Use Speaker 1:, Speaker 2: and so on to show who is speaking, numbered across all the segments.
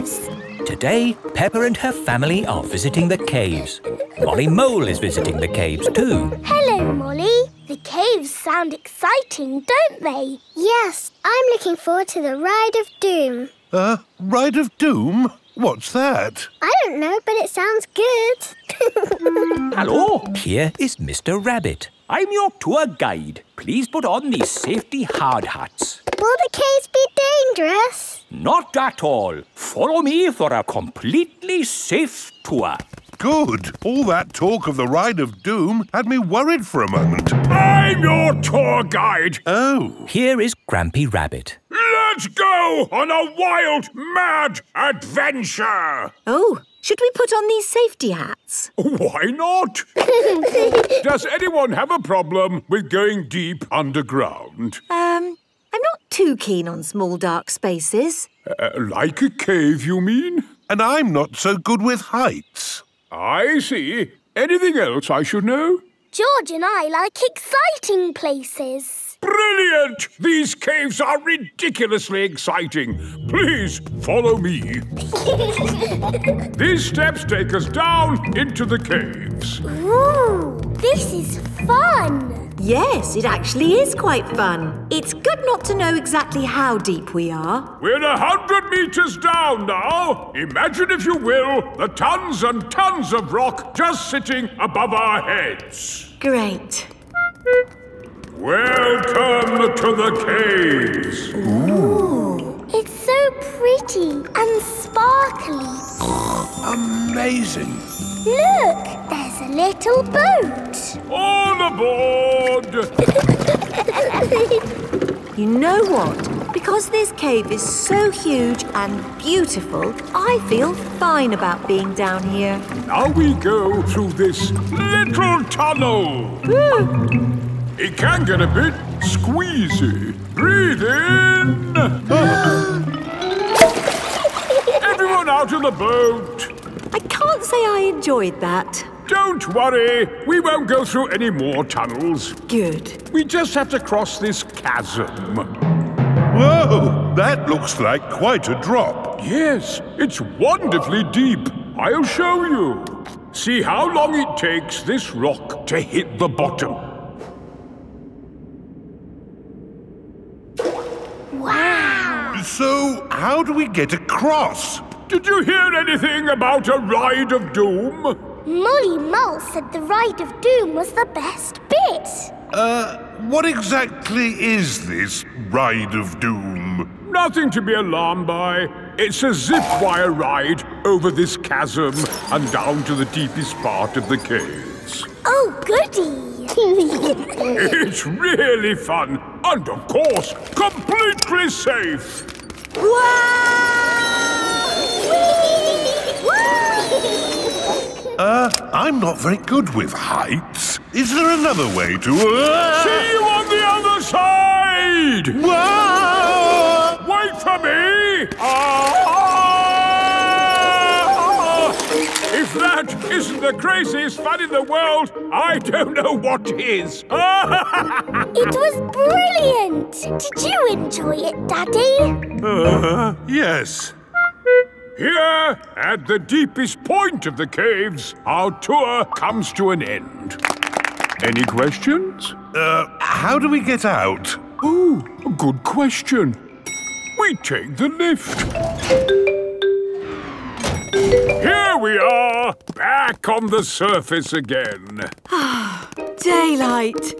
Speaker 1: caves.
Speaker 2: Today, Peppa and her family are visiting the caves. Molly Mole is visiting the caves too.
Speaker 1: Hello, Molly. The caves sound exciting, don't they?
Speaker 3: Yes, I'm looking forward to the Ride of Doom.
Speaker 4: Uh, Ride of Doom? What's that?
Speaker 3: I don't know, but it sounds good.
Speaker 5: Hello,
Speaker 2: Here is Mr. Rabbit.
Speaker 5: I'm your tour guide. Please put on these safety hard hats.
Speaker 3: Will the caves be dangerous?
Speaker 5: Not at all. Follow me for a completely safe tour.
Speaker 4: Good. All that talk of the Ride of Doom had me worried for a moment.
Speaker 6: I'm your tour guide.
Speaker 4: Oh.
Speaker 2: Here is Grampy Rabbit.
Speaker 6: Let's go on a wild, mad adventure.
Speaker 7: Oh, should we put on these safety hats?
Speaker 6: Why not? Does anyone have a problem with going deep underground?
Speaker 7: Um, I'm not too keen on small dark spaces.
Speaker 6: Uh, like a cave, you mean?
Speaker 4: And I'm not so good with heights.
Speaker 6: I see. Anything else I should know?
Speaker 1: George and I like exciting places.
Speaker 6: Brilliant! These caves are ridiculously exciting. Please follow me. These steps take us down into the caves.
Speaker 1: Ooh, this is fun.
Speaker 7: Yes, it actually is quite fun. It's good not to know exactly how deep we are.
Speaker 6: We're a hundred meters down now. Imagine, if you will, the tons and tons of rock just sitting above our heads.
Speaker 7: Great.
Speaker 6: Welcome to the caves. Ooh.
Speaker 1: It's so pretty and sparkly.
Speaker 4: Amazing.
Speaker 1: Look, there's a little boat.
Speaker 6: All aboard!
Speaker 7: You know what? Because this cave is so huge and beautiful, I feel fine about being down here.
Speaker 6: Now we go through this little tunnel. It can get a bit squeezy. Breathe in. Everyone out of the boat.
Speaker 7: I can't say I enjoyed that.
Speaker 6: Don't worry, we won't go through any more tunnels.
Speaker 7: Good.
Speaker 6: We just have to cross this chasm.
Speaker 4: Whoa, that looks like quite a drop.
Speaker 6: Yes, it's wonderfully deep. I'll show you. See how long it takes this rock to hit the bottom.
Speaker 1: Wow.
Speaker 4: So, how do we get across?
Speaker 6: Did you hear anything about a ride of doom?
Speaker 1: Molly Mole said the Ride of Doom was the best bit.
Speaker 4: Uh, what exactly is this Ride of Doom?
Speaker 6: Nothing to be alarmed by. It's a zip wire ride over this chasm and down to the deepest part of the caves.
Speaker 1: Oh, goody.
Speaker 6: It's really fun and, of course, completely safe.
Speaker 4: Uh, I'm not very good with heights. Is there another way to... Uh...
Speaker 6: See you on the other side!
Speaker 4: Whoa!
Speaker 6: Wait for me! Ah! If that isn't the craziest fun in the world, I don't know what is.
Speaker 1: It was brilliant. Did you enjoy it, Daddy?
Speaker 4: Uh, yes.
Speaker 6: Here, at the deepest point of the caves, our tour comes to an end. Any questions?
Speaker 4: Uh, how do we get out?
Speaker 6: Oh, good question. We take the lift. Here we are, back on the surface again.
Speaker 7: Daylight.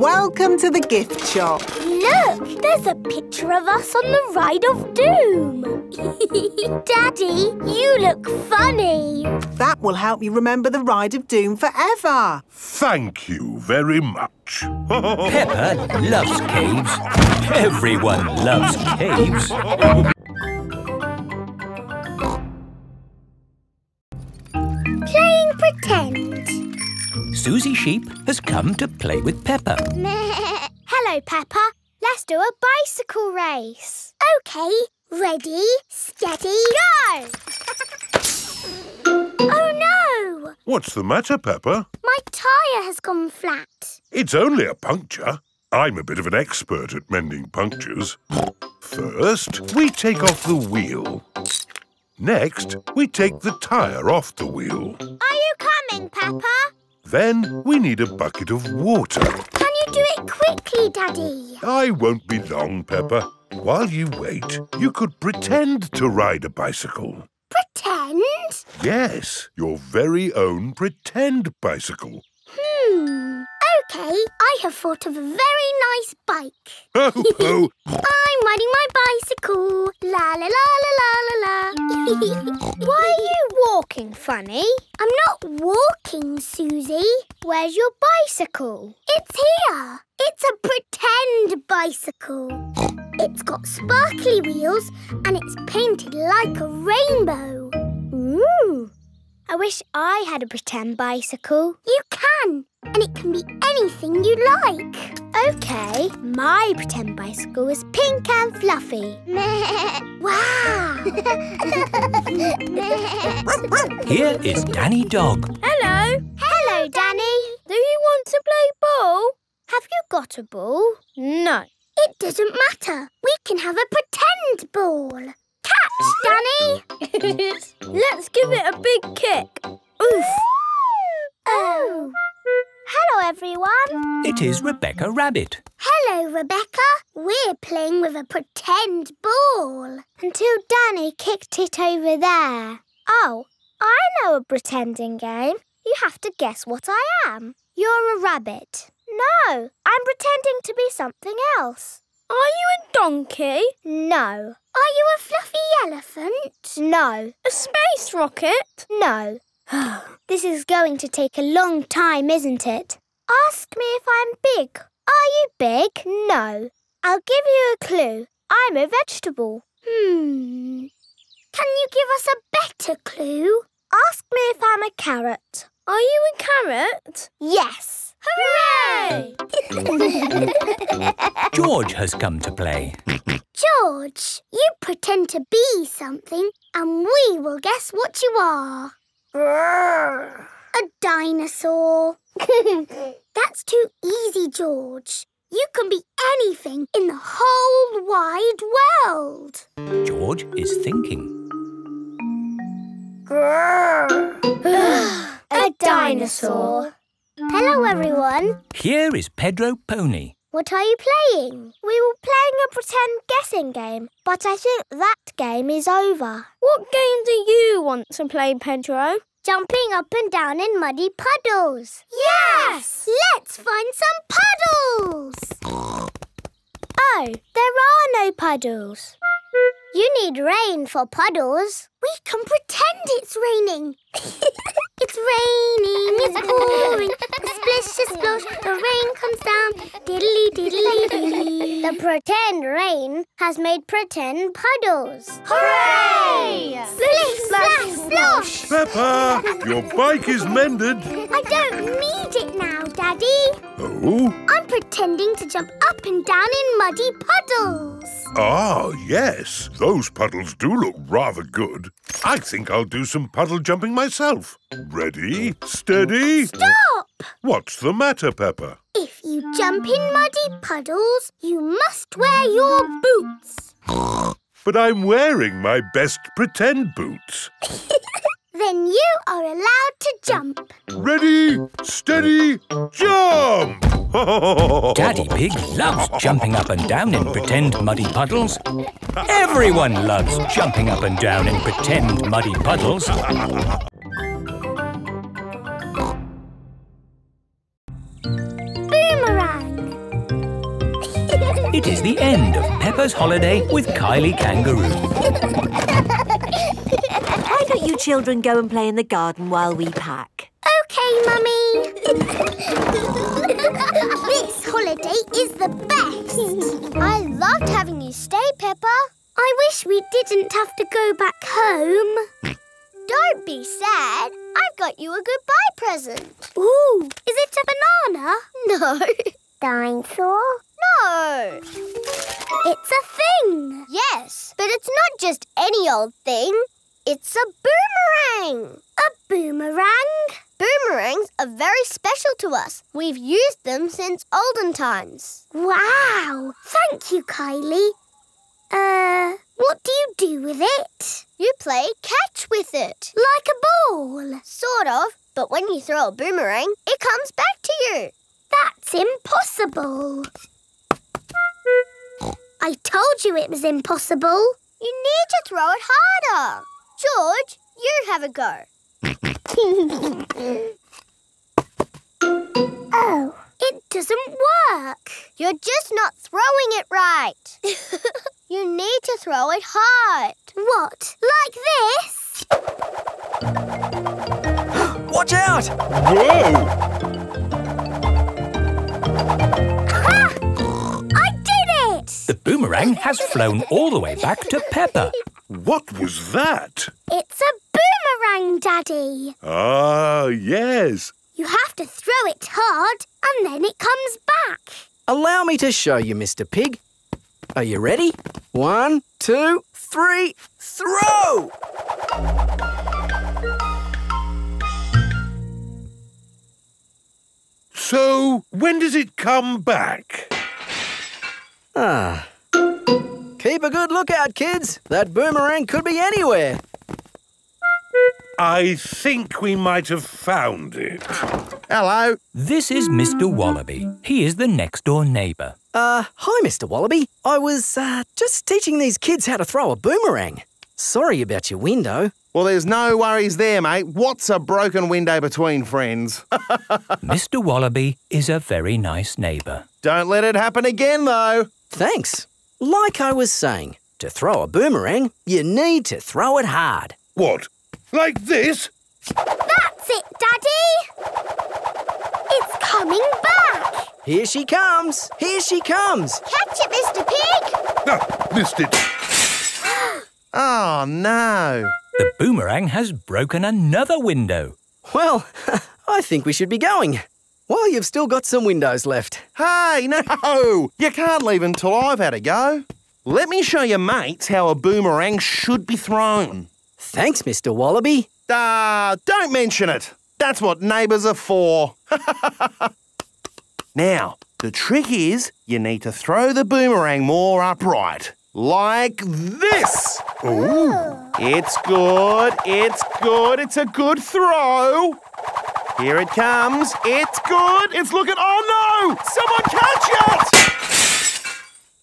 Speaker 8: Welcome to the gift shop.
Speaker 1: Look, there's a picture of us on the Ride of Doom. Daddy, you look funny.
Speaker 8: That will help you remember the Ride of Doom forever.
Speaker 4: Thank you very much.
Speaker 2: Peppa loves caves. Everyone loves caves.
Speaker 1: Playing pretend.
Speaker 2: Susie Sheep has come to play with Peppa.
Speaker 1: Hello, Peppa. Let's do a bicycle race. OK. Ready, steady, go! oh, no!
Speaker 4: What's the matter, Peppa?
Speaker 1: My tyre has gone flat.
Speaker 4: It's only a puncture. I'm a bit of an expert at mending punctures. First, we take off the wheel. Next, we take the tyre off the wheel.
Speaker 1: Are you coming, Peppa?
Speaker 4: Then we need a bucket of water.
Speaker 1: Can you do it quickly, Daddy?
Speaker 4: I won't be long, Peppa. While you wait, you could pretend to ride a bicycle.
Speaker 1: Pretend?
Speaker 4: Yes, your very own pretend bicycle.
Speaker 1: Hmm. OK, I have thought of a very nice bike.
Speaker 4: Ho!
Speaker 1: I'm riding my bicycle. La la la la la la la. Why are you walking, Funny? I'm not walking, Susie. Where's your bicycle? It's here. It's a pretend bicycle. It's got sparkly wheels and it's painted like a rainbow. Ooh. I wish I had a pretend bicycle. You can, and it can be anything you like. OK, my pretend bicycle is pink and fluffy. wow!
Speaker 2: Here is Danny Dog.
Speaker 1: Hello. Hello, Danny. Do you want to play ball? Have you got a ball? No. It doesn't matter. We can have a pretend ball. Catch, Danny! Let's give it a big kick. Oof! Oh! oh. Hello, everyone.
Speaker 2: It is Rebecca Rabbit.
Speaker 1: Hello, Rebecca. We're playing with a pretend ball. Until Danny kicked it over there. Oh, I know a pretending game. You have to guess what I am. You're a rabbit. No, I'm pretending to be something else. Are you a donkey? No. Are you a fluffy elephant? No. A space rocket? No. this is going to take a long time, isn't it? Ask me if I'm big. Are you big? No. I'll give you a clue. I'm a vegetable. Hmm. Can you give us a better clue? Ask me if I'm a carrot. Are you a carrot? Yes. Hooray!
Speaker 2: George has come to play.
Speaker 1: George, you pretend to be something and we will guess what you are. A dinosaur. That's too easy, George. You can be anything in the whole wide world.
Speaker 2: George is thinking.
Speaker 1: A dinosaur. Hello, everyone.
Speaker 2: Here is Pedro Pony.
Speaker 1: What are you playing? We were playing a pretend guessing game, but I think that game is over. What game do you want to play, Pedro? Jumping up and down in muddy puddles. Yes! Let's find some puddles! oh, there are no puddles. You need rain for puddles. We can pretend it's raining. it's raining, it's pouring, a splish, a splosh, the rain comes down, diddly diddly dee. The pretend rain has made pretend puddles. Hooray! Splish, splash, splosh!
Speaker 4: Peppa, your bike is mended.
Speaker 1: I don't need it now, Daddy.
Speaker 4: Oh?
Speaker 1: I'm pretending to jump up and down in muddy puddles.
Speaker 4: Ah, yes. Those puddles do look rather good. I think I'll do some puddle jumping myself. Ready, oh, steady.
Speaker 1: Stop!
Speaker 4: What's the matter, Peppa?
Speaker 1: If you jump in muddy puddles, you must wear your boots.
Speaker 4: But I'm wearing my best pretend boots.
Speaker 1: Then you are allowed to jump.
Speaker 4: Ready, steady, jump!
Speaker 2: Daddy Pig loves jumping up and down in pretend muddy puddles. Everyone loves jumping up and down in pretend muddy puddles.
Speaker 1: Boomerang.
Speaker 2: It is the end of Peppa's holiday with Kylie Kangaroo.
Speaker 7: Why don't you children go and play in the garden while we pack?
Speaker 1: okay, Mummy. this holiday is the best. I loved having you stay, Peppa. I wish we didn't have to go back home. Don't be sad. I've got you a goodbye present. Ooh, is it a banana? No. Dinosaur? No. It's a thing. Yes, but it's not just any old thing. It's a boomerang. A boomerang? Boomerangs are very special to us. We've used them since olden times. Wow! Thank you, Kylie. Uh, what do you do with it?
Speaker 9: You play catch with it.
Speaker 1: Like a ball.
Speaker 9: Sort of, but when you throw a boomerang, it comes back to you.
Speaker 1: That's impossible. I told you it was impossible.
Speaker 9: You need to throw it harder. George, you have a go.
Speaker 1: oh, it doesn't work.
Speaker 9: You're just not throwing it right. you need to throw it hard.
Speaker 1: What, like
Speaker 10: this? Watch out!
Speaker 4: Whoa!
Speaker 2: The boomerang has flown all the way back to Peppa.
Speaker 4: What was that?
Speaker 1: It's a boomerang, Daddy.
Speaker 4: Ah, yes.
Speaker 1: You have to throw it hard and then it comes back.
Speaker 10: Allow me to show you, Mr Pig. Are you ready? One, two, three, throw!
Speaker 4: So, when does it come back?
Speaker 10: Ah. Keep a good lookout, kids. That boomerang could be anywhere.
Speaker 4: I think we might have found it.
Speaker 11: Hello.
Speaker 2: This is Mr Wallaby. He is the next door neighbour.
Speaker 10: Uh, hi, Mr Wallaby. I was, uh, just teaching these kids how to throw a boomerang. Sorry about your window.
Speaker 11: Well, there's no worries there, mate. What's a broken window between friends?
Speaker 2: Mr Wallaby is a very nice neighbour.
Speaker 11: Don't let it happen again, though.
Speaker 10: Thanks. Like I was saying, to throw a boomerang, you need to throw it hard.
Speaker 4: What? Like this?
Speaker 1: That's it, Daddy! It's coming back!
Speaker 10: Here she comes! Here she comes!
Speaker 9: Catch it, Mr Pig!
Speaker 4: Ah, missed it.
Speaker 11: oh, no.
Speaker 2: The boomerang has broken another window.
Speaker 10: Well, I think we should be going. Well, you've still got some windows left.
Speaker 11: Hey, no! You can't leave until I've had a go. Let me show your mates how a boomerang should be thrown.
Speaker 10: Thanks, Mr Wallaby.
Speaker 11: Ah, uh, don't mention it. That's what neighbours are for. now, the trick is you need to throw the boomerang more upright. Like this.
Speaker 4: Ooh.
Speaker 11: It's good. It's good. It's a good throw. Here it comes. It's good. It's looking. Oh no! Someone catch it!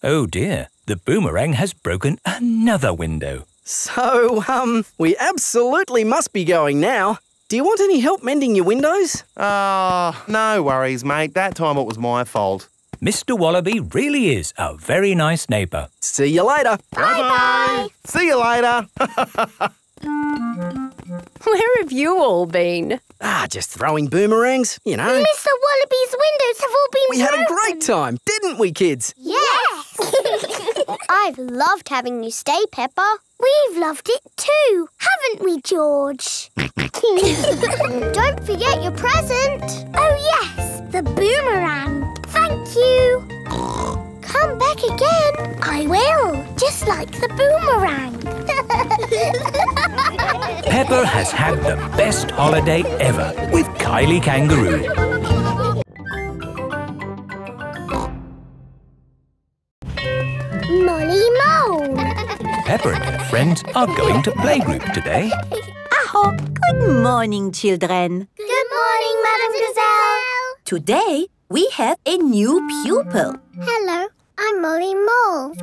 Speaker 2: Oh dear. The boomerang has broken another window.
Speaker 10: So, um, we absolutely must be going now. Do you want any help mending your windows?
Speaker 11: Ah, uh, no worries, mate. That time it was my fault.
Speaker 2: Mr. Wallaby really is a very nice neighbour.
Speaker 10: See you later.
Speaker 11: Bye-bye. See you later.
Speaker 12: Where have you all been?
Speaker 10: Ah, just throwing boomerangs, you know.
Speaker 1: Mr. Wallaby's windows have all been
Speaker 10: We
Speaker 1: broken.
Speaker 10: had a great time, didn't we, kids?
Speaker 9: Yes! I've loved having you stay, Peppa.
Speaker 1: We've loved it too, haven't we, George?
Speaker 9: Don't forget your present.
Speaker 1: Oh, yes, the boomerang. Thank you.
Speaker 9: Come back again.
Speaker 1: I will, just like the boomerang.
Speaker 2: Peppa has had the best holiday ever with Kylie Kangaroo.
Speaker 1: Molly Mole.
Speaker 2: Peppa and her friends are going to playgroup today.
Speaker 7: Aho, good morning, children.
Speaker 1: Good morning, Madame Gazelle.
Speaker 7: Today, we have a new pupil.
Speaker 9: Hello, I'm Molly Mole.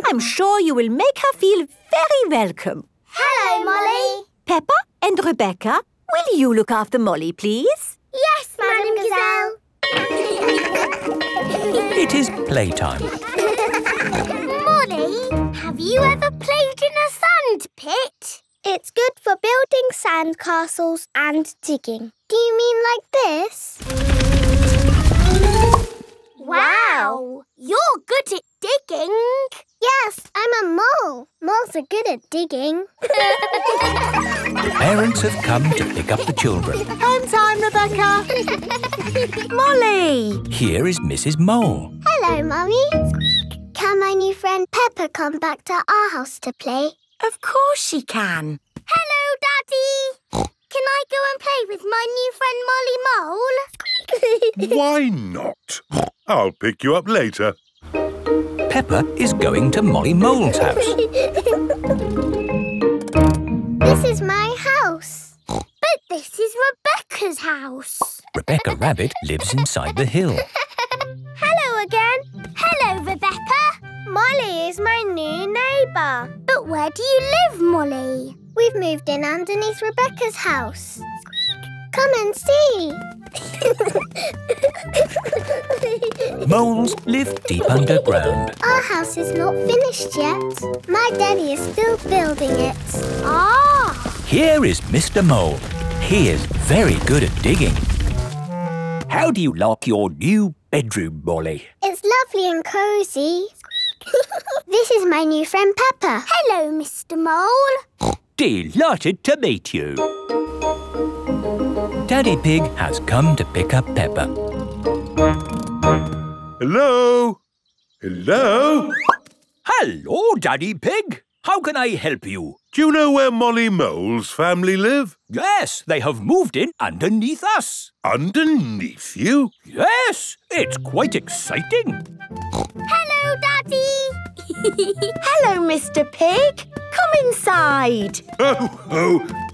Speaker 7: I'm sure you will make her feel very welcome.
Speaker 1: Hello, Molly.
Speaker 7: Peppa and Rebecca, will you look after Molly, please?
Speaker 1: Yes, Madame Gazelle.
Speaker 2: It is playtime.
Speaker 1: Molly, have you ever played in a sand pit?
Speaker 9: It's good for building sand castles and digging. Do you mean like this?
Speaker 1: Wow, you're good at digging.
Speaker 9: Yes, I'm a mole. Moles are good at digging.
Speaker 2: Parents have come to pick up the children.
Speaker 8: Home time, Rebecca.
Speaker 7: Molly!
Speaker 2: Here is Mrs. Mole.
Speaker 9: Hello, Mummy. Can my new friend Peppa come back to our house to play?
Speaker 7: Of course she can.
Speaker 1: Hello, Daddy. Can I go and play with my new friend Molly Mole?
Speaker 4: Why not? I'll pick you up later.
Speaker 2: Peppa is going to Molly Mole's house.
Speaker 1: This is my house.
Speaker 9: But this is Rebecca's house.
Speaker 2: Rebecca Rabbit lives inside the hill.
Speaker 1: Hello again.
Speaker 9: Hello, Rebecca.
Speaker 1: Molly is my new neighbour.
Speaker 9: But where do you live, Molly?
Speaker 1: We've moved in underneath Rebecca's house. Come and see.
Speaker 2: Moles live deep underground.
Speaker 1: Our house is not finished yet. My daddy is still building it.
Speaker 9: Ah!
Speaker 2: Here is Mr. Mole. He is very good at digging.
Speaker 5: How do you like your new bedroom, Molly?
Speaker 1: It's lovely and cosy. this is my new friend Peppa.
Speaker 9: Hello, Mr. Mole.
Speaker 5: Delighted to meet you.
Speaker 2: Daddy Pig has come to pick up Peppa.
Speaker 4: Hello? Hello?
Speaker 5: Hello, Daddy Pig. How can I help you?
Speaker 4: Do you know where Molly Mole's family live?
Speaker 5: Yes, they have moved in underneath us.
Speaker 4: Underneath you?
Speaker 5: Yes, it's quite exciting.
Speaker 9: Hello, Daddy.
Speaker 7: Hello, Mr. Pig. Come inside.
Speaker 4: Oh, oh,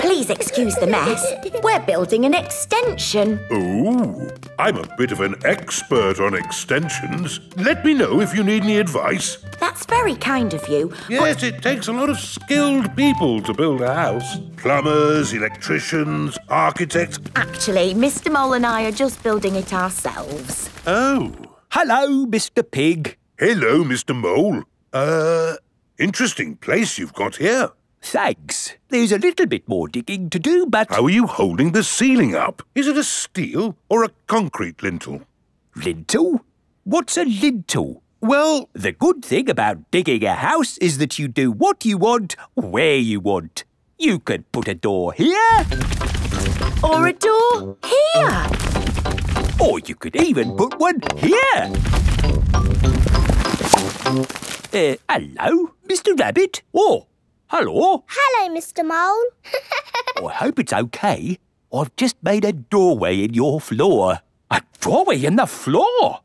Speaker 7: Please excuse the mess. We're building an extension.
Speaker 4: oh. I'm a bit of an expert on extensions. Let me know if you need any advice.
Speaker 7: That's very kind of you.
Speaker 4: Yes, it takes a lot of skilled people to build a house. Plumbers, electricians, architects.
Speaker 7: Actually, Mr. Mole and I are just building it ourselves.
Speaker 4: Oh.
Speaker 5: Hello, Mr. Pig.
Speaker 4: Hello, Mr. Mole. Uh, interesting place you've got here.
Speaker 5: Thanks. There's a little bit more digging to do, but...
Speaker 4: How are you holding the ceiling up? Is it a steel or a concrete lintel?
Speaker 5: Lintel? What's a lintel?
Speaker 4: Well,
Speaker 5: The good thing about digging a house is that you do what you want, where you want. You could put a door here,
Speaker 7: Or a door here.
Speaker 5: or you could even put one here. Uh, hello, Mr. Rabbit. Oh, hello.
Speaker 1: Hello, Mr. Mole.
Speaker 5: Oh, I hope it's okay. I've just made a doorway in your floor. A doorway in the floor?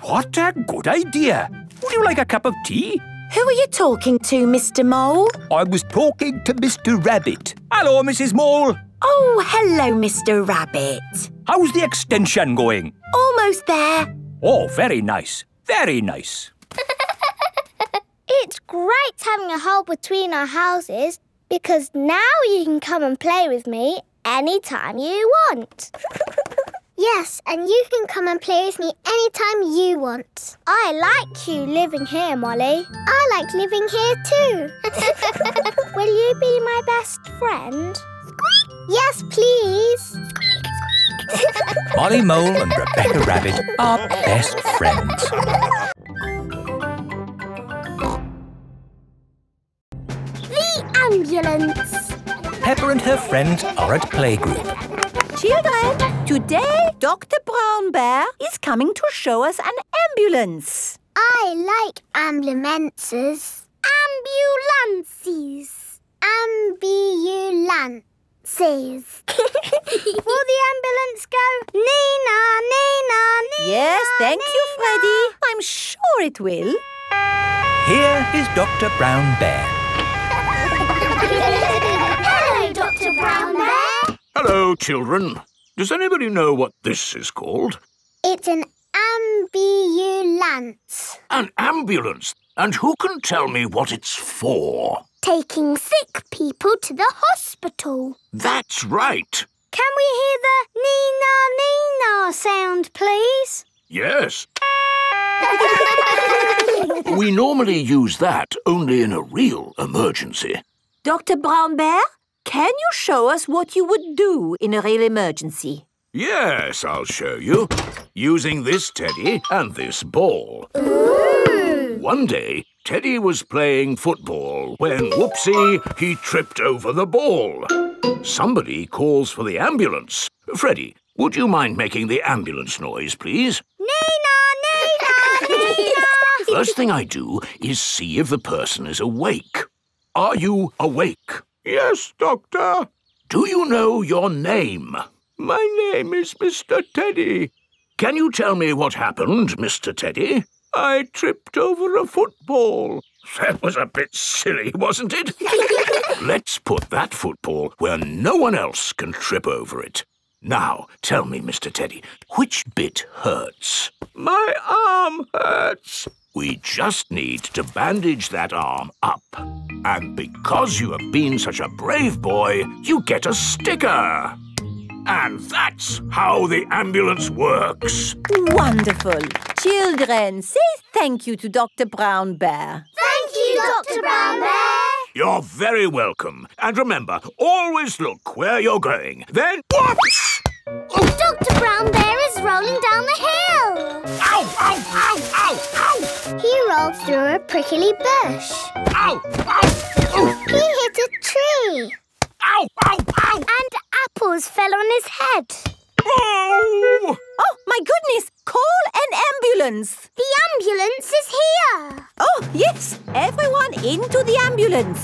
Speaker 5: What a good idea. Would you like a cup of tea?
Speaker 7: Who are you talking to, Mr. Mole?
Speaker 5: I was talking to Mr. Rabbit. Hello, Mrs. Mole.
Speaker 7: Oh, hello, Mr. Rabbit.
Speaker 5: How's the extension going?
Speaker 7: Almost there.
Speaker 5: Oh, very nice. Very nice.
Speaker 1: It's great having a hole between our houses because now you can come and play with me anytime you want. yes, and you can come and play with me anytime you want. I like you living here, Molly. I like living here too. Will you be my best friend? Yes, please.
Speaker 2: Molly Mole and Rebecca Rabbit are best friends.
Speaker 9: ambulance.
Speaker 2: Peppa and her friends are at playgroup.
Speaker 7: Children, today Dr. Brown Bear is coming to show us an ambulance.
Speaker 1: I like ambulances.
Speaker 9: Ambulances.
Speaker 1: Ambulances. Will the ambulance go? Nina, Nina, Nina.
Speaker 7: Yes, thank you, Freddy. I'm sure it will.
Speaker 2: Here is Dr. Brown Bear.
Speaker 9: Hello, Dr. Brown Bear.
Speaker 13: Hello, children. Does anybody know what this is called?
Speaker 1: It's an ambulance.
Speaker 13: An ambulance. And who can tell me what it's for?
Speaker 9: Taking sick people to the hospital.
Speaker 13: That's right.
Speaker 9: Can we hear the Nina Nina sound, please?
Speaker 13: Yes. we normally use that only in a real emergency.
Speaker 7: Dr. Brown Bear, can you show us what you would do in a real emergency?
Speaker 13: Yes, I'll show you. Using this teddy and this ball. One day, Teddy was playing football when, whoopsie, he tripped over the ball. Somebody calls for the ambulance. Freddy, would you mind making the ambulance noise, please?
Speaker 9: Nina Nina Nina.
Speaker 13: First thing I do is see if the person is awake. Are you awake? Yes, Doctor. Do you know your name? My name is Mr. Teddy. Can you tell me what happened, Mr. Teddy? I tripped over a football. That was a bit silly, wasn't it? Let's put that football where no one else can trip over it. Now, tell me, Mr. Teddy, which bit hurts? My arm hurts. We just need to bandage that arm up. And because you have been such a brave boy, you get a sticker. And that's how the ambulance works.
Speaker 7: Wonderful. Children, say thank you to Dr. Brown Bear.
Speaker 1: Thank you, Dr. Brown Bear.
Speaker 13: You're very welcome. And remember, always look where you're going. Then, whoops!
Speaker 1: Dr. Brown Bear is rolling down the hill. He rolled through a prickly bush.
Speaker 13: Ow, ow!
Speaker 1: He hit a tree.
Speaker 13: Ow, ow, ow!
Speaker 1: And apples fell on his head.
Speaker 13: Oh!
Speaker 7: Oh, my goodness! Call an ambulance!
Speaker 1: The ambulance is here.
Speaker 7: Oh, yes! Everyone into the ambulance!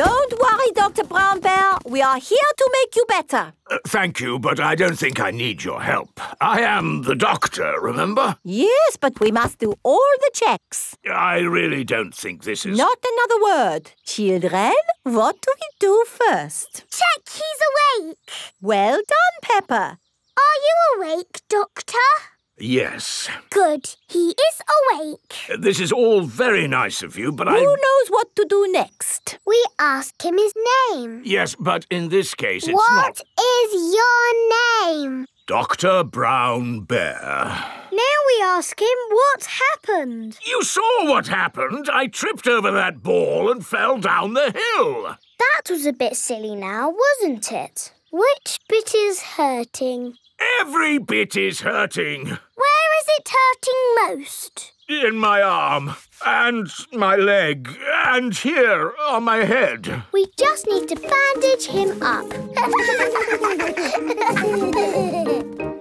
Speaker 7: Don't worry, Dr. Brown Bear. We are here to make you better.
Speaker 13: Uh, thank you, but I don't think I need your help. I am the doctor, remember?
Speaker 7: Yes, but we must do all the checks.
Speaker 13: I really don't think this is...
Speaker 7: Not another word. Children, what do we do first?
Speaker 1: Check he's awake.
Speaker 7: Well done, Peppa.
Speaker 1: Are you awake, Doctor?
Speaker 13: Yes.
Speaker 1: Good. He is awake.
Speaker 13: This is all very nice of you, but
Speaker 7: Who
Speaker 13: I...
Speaker 7: Who knows what to do next?
Speaker 1: We ask him his name.
Speaker 13: Yes, but in this case it's
Speaker 1: What
Speaker 13: not...
Speaker 1: is your name?
Speaker 13: Dr. Brown Bear.
Speaker 1: Now we ask him what happened.
Speaker 13: You saw what happened. I tripped over that ball and fell down the hill.
Speaker 1: That was a bit silly now, wasn't it? Which bit is hurting?
Speaker 13: Every bit is hurting.
Speaker 1: Where is it hurting most?
Speaker 13: In my arm, and my leg, and here on my head.
Speaker 1: We just need to bandage him up.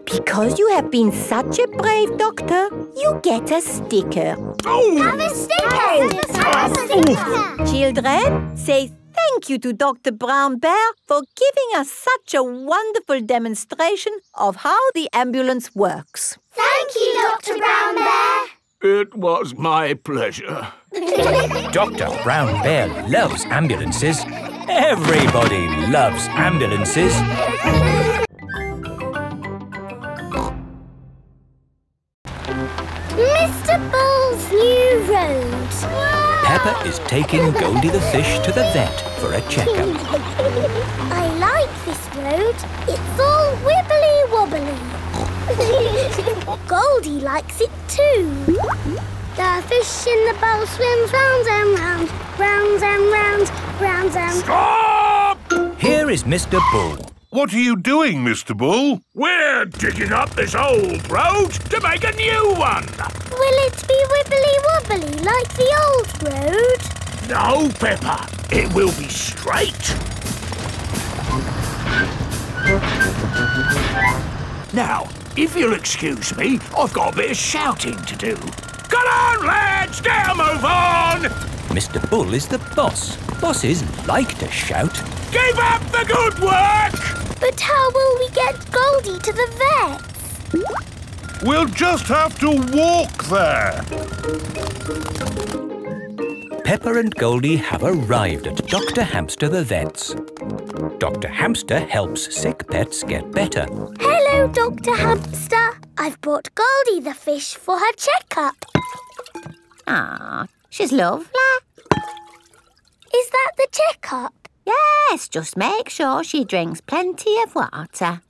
Speaker 7: Because you have been such a brave doctor, you get a sticker.
Speaker 13: Oh!
Speaker 1: Have a sticker! Oh! Have a sticker!
Speaker 7: Children, say thank you to Dr. Brown Bear for giving us such a wonderful demonstration of how the ambulance works.
Speaker 1: Thank you, Dr. Brown Bear.
Speaker 13: It was my pleasure.
Speaker 2: Dr. Brown Bear loves ambulances. Everybody loves ambulances.
Speaker 1: Mr. Bull's new road.
Speaker 2: Peppa is taking Goldie the fish to the vet for a checkup.
Speaker 1: I like this road. It's all wibbly wobbly. Goldie likes it too. The fish in the bowl swims round and round, round and round, round and
Speaker 13: Stop!
Speaker 2: Here is Mr. Bull.
Speaker 4: What are you doing, Mr. Bull?
Speaker 13: We're digging up this old road to make a new one.
Speaker 1: Will it be wibbly wobbly like the old road?
Speaker 13: No, Peppa. It will be straight. Now, if you'll excuse me, I've got a bit of shouting to do. Come on, lads! Get a move on!
Speaker 2: Mr. Bull is the boss. Bosses like to shout.
Speaker 13: Keep up the good work!
Speaker 1: But how will we get Goldie to the vet?
Speaker 4: We'll just have to walk there.
Speaker 2: Peppa and Goldie have arrived at Dr. Hamster the vet's. Dr. Hamster helps sick pets get better.
Speaker 1: Hello, Dr. Hamster. I've brought Goldie the fish for her checkup.
Speaker 7: Ah, she's lovely.
Speaker 1: Is that the checkup?
Speaker 7: Yes, just make sure she drinks plenty of water.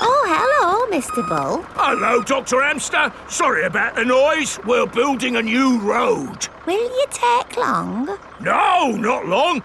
Speaker 7: Oh, hello, Mr. Bull.
Speaker 13: Hello, Dr. Hamster. Sorry about the noise. We're building a new road.
Speaker 7: Will you take long?
Speaker 13: No, not long.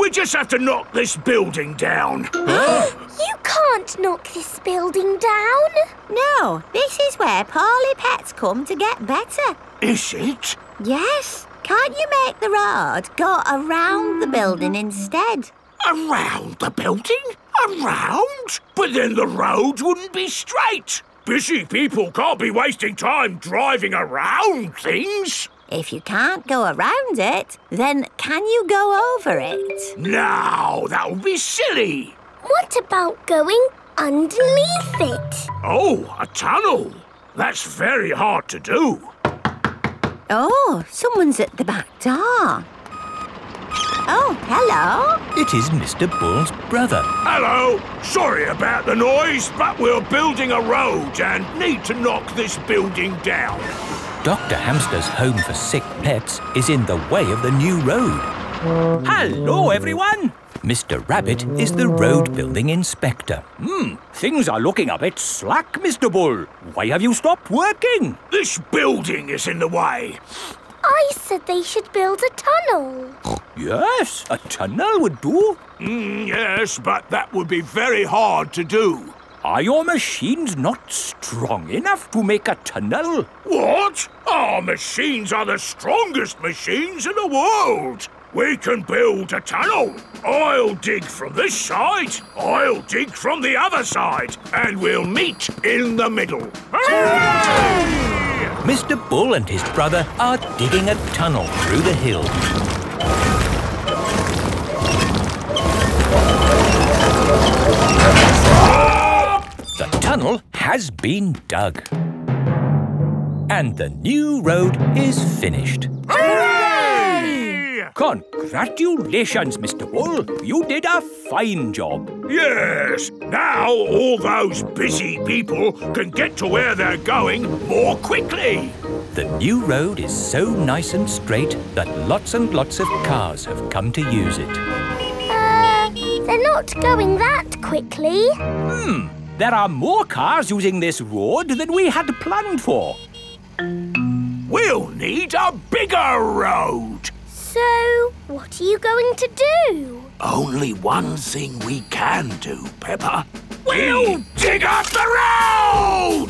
Speaker 13: We just have to knock this building down.
Speaker 1: You can't knock this building down.
Speaker 7: No, this is where poorly pets come to get better.
Speaker 13: Is it?
Speaker 7: Yes. Can't you make the road go around the building instead?
Speaker 13: Around the building? Around? But then the road wouldn't be straight. Busy people can't be wasting time driving around things.
Speaker 7: If you can't go around it, then can you go over it?
Speaker 13: No, that would be silly.
Speaker 9: What about going underneath it?
Speaker 13: Oh, a tunnel. That's very hard to do.
Speaker 7: Oh, someone's at the back door. Oh, hello.
Speaker 2: It is Mr. Bull's brother.
Speaker 13: Hello. Sorry about the noise, but we're building a road and need to knock this building down.
Speaker 2: Dr. Hamster's home for sick pets is in the way of the new road.
Speaker 5: Hello, everyone.
Speaker 2: Mr. Rabbit is the road building inspector.
Speaker 5: Hmm, things are looking a bit slack, Mr. Bull. Why have you stopped working?
Speaker 13: This building is in the way.
Speaker 9: I said they should build a tunnel.
Speaker 5: Yes, a tunnel would do.
Speaker 13: Mm, yes, but that would be very hard to do.
Speaker 5: Are your machines not strong enough to make a tunnel?
Speaker 13: What? Our machines are the strongest machines in the world. We can build a tunnel. I'll dig from this side, I'll dig from the other side, and we'll meet in the middle. Hooray!
Speaker 2: Mr. Bull and his brother are digging a tunnel through the hill. The tunnel has been dug. And the new road is finished.
Speaker 13: Hooray!
Speaker 5: Congratulations, Mr. Bull. You did a fine job.
Speaker 13: Yes, now all those busy people can get to where they're going more quickly.
Speaker 2: The new road is so nice and straight that lots and lots of cars have come to use it.
Speaker 9: Uh, they're not going that quickly.
Speaker 5: Hmm, there are more cars using this road than we had planned for.
Speaker 13: We'll need a bigger road.
Speaker 9: So, what are you going to do?
Speaker 13: Only one thing we can do, Peppa. We'll dig up the road!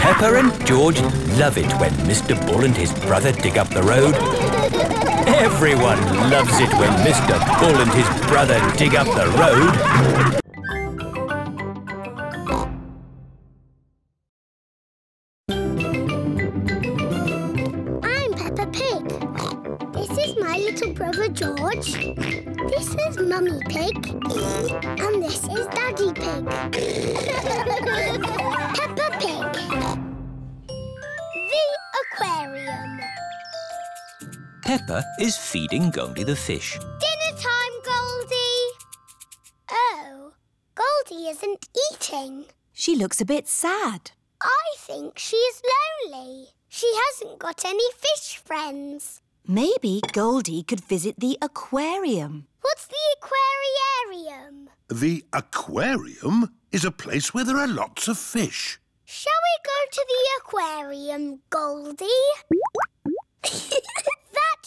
Speaker 2: Peppa and George love it when Mr. Bull and his brother dig up the road. Everyone loves it when Mr. Bull and his brother dig up the road.
Speaker 1: Peppa is
Speaker 2: feeding Goldie the fish.
Speaker 1: Dinner time, Goldie. Oh, Goldie isn't eating.
Speaker 14: She looks a bit sad.
Speaker 1: I think she's lonely. She hasn't got any fish friends.
Speaker 14: Maybe Goldie could visit the aquarium.
Speaker 1: What's the aquarium?
Speaker 4: The aquarium is a place where there are lots of fish.
Speaker 1: Shall we go to the aquarium, Goldie?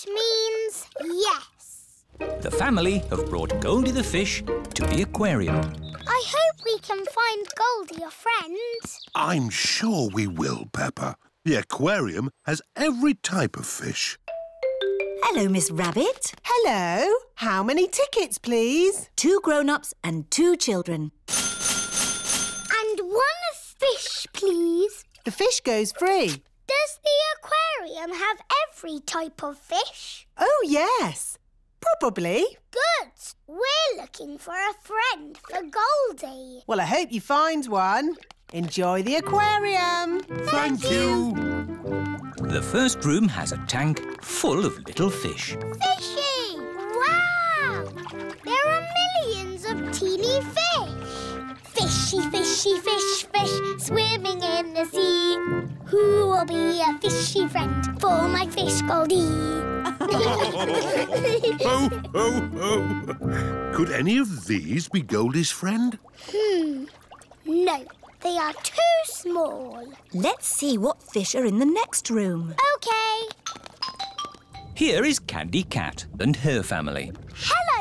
Speaker 1: that means yes.
Speaker 2: The family have brought Goldie the fish to the aquarium.
Speaker 1: I hope we can find Goldie a friend.
Speaker 4: I'm sure we will, Peppa. The aquarium has every type of fish.
Speaker 14: Hello, Miss Rabbit.
Speaker 8: Hello. How many tickets, please?
Speaker 14: Two grown-ups and two children.
Speaker 1: And one fish, please.
Speaker 8: The fish goes free.
Speaker 1: Does the aquarium have every type of fish?
Speaker 8: Oh, yes. Probably.
Speaker 1: Good. We're looking for a friend for Goldie.
Speaker 8: Well, I hope you find one. Enjoy the aquarium.
Speaker 4: Thank you.
Speaker 2: The first room has a tank full of little fish.
Speaker 1: Fishy! Wow! There are millions of teeny fish. Fishy, fishy, fish, fish, swimming in the sea. Who will be a fishy friend for my fish Goldie?
Speaker 4: oh, oh, oh. Could any of these be Goldie's friend?
Speaker 1: hmm. No, they are too small.
Speaker 14: Let's see what fish are in the next room.
Speaker 1: Okay.
Speaker 2: Here is Candy Cat and her family.
Speaker 1: Hello,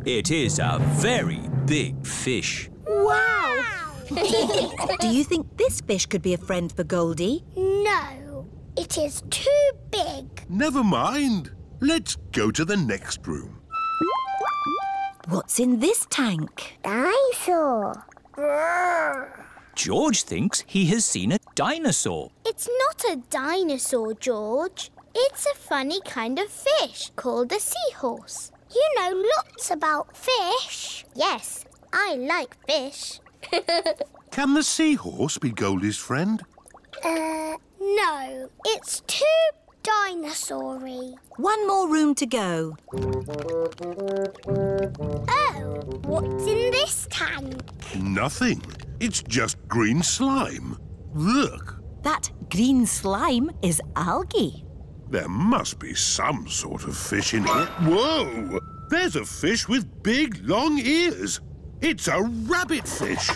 Speaker 4: Whoa!
Speaker 2: It is a very big fish.
Speaker 7: Wow! Do you think this fish could be a friend for Goldie?
Speaker 1: No, it is too big.
Speaker 4: Never mind. Let's go to the next room.
Speaker 7: What's in this tank?
Speaker 1: Dinosaur.
Speaker 2: George thinks he has seen a dinosaur.
Speaker 9: It's not a dinosaur, George. It's a funny kind of fish called a seahorse.
Speaker 1: You know lots about fish.
Speaker 9: Yes, I like fish.
Speaker 4: Can the seahorse be Goldie's friend?
Speaker 1: Uh, no, it's too dinosaur-y.
Speaker 7: One more room to go.
Speaker 1: Oh, what's in this tank?
Speaker 4: Nothing. It's just green slime. Look,
Speaker 7: That green slime is algae.
Speaker 4: There must be some sort of fish in here. Whoa! There's a fish with big, long ears. It's a rabbit fish.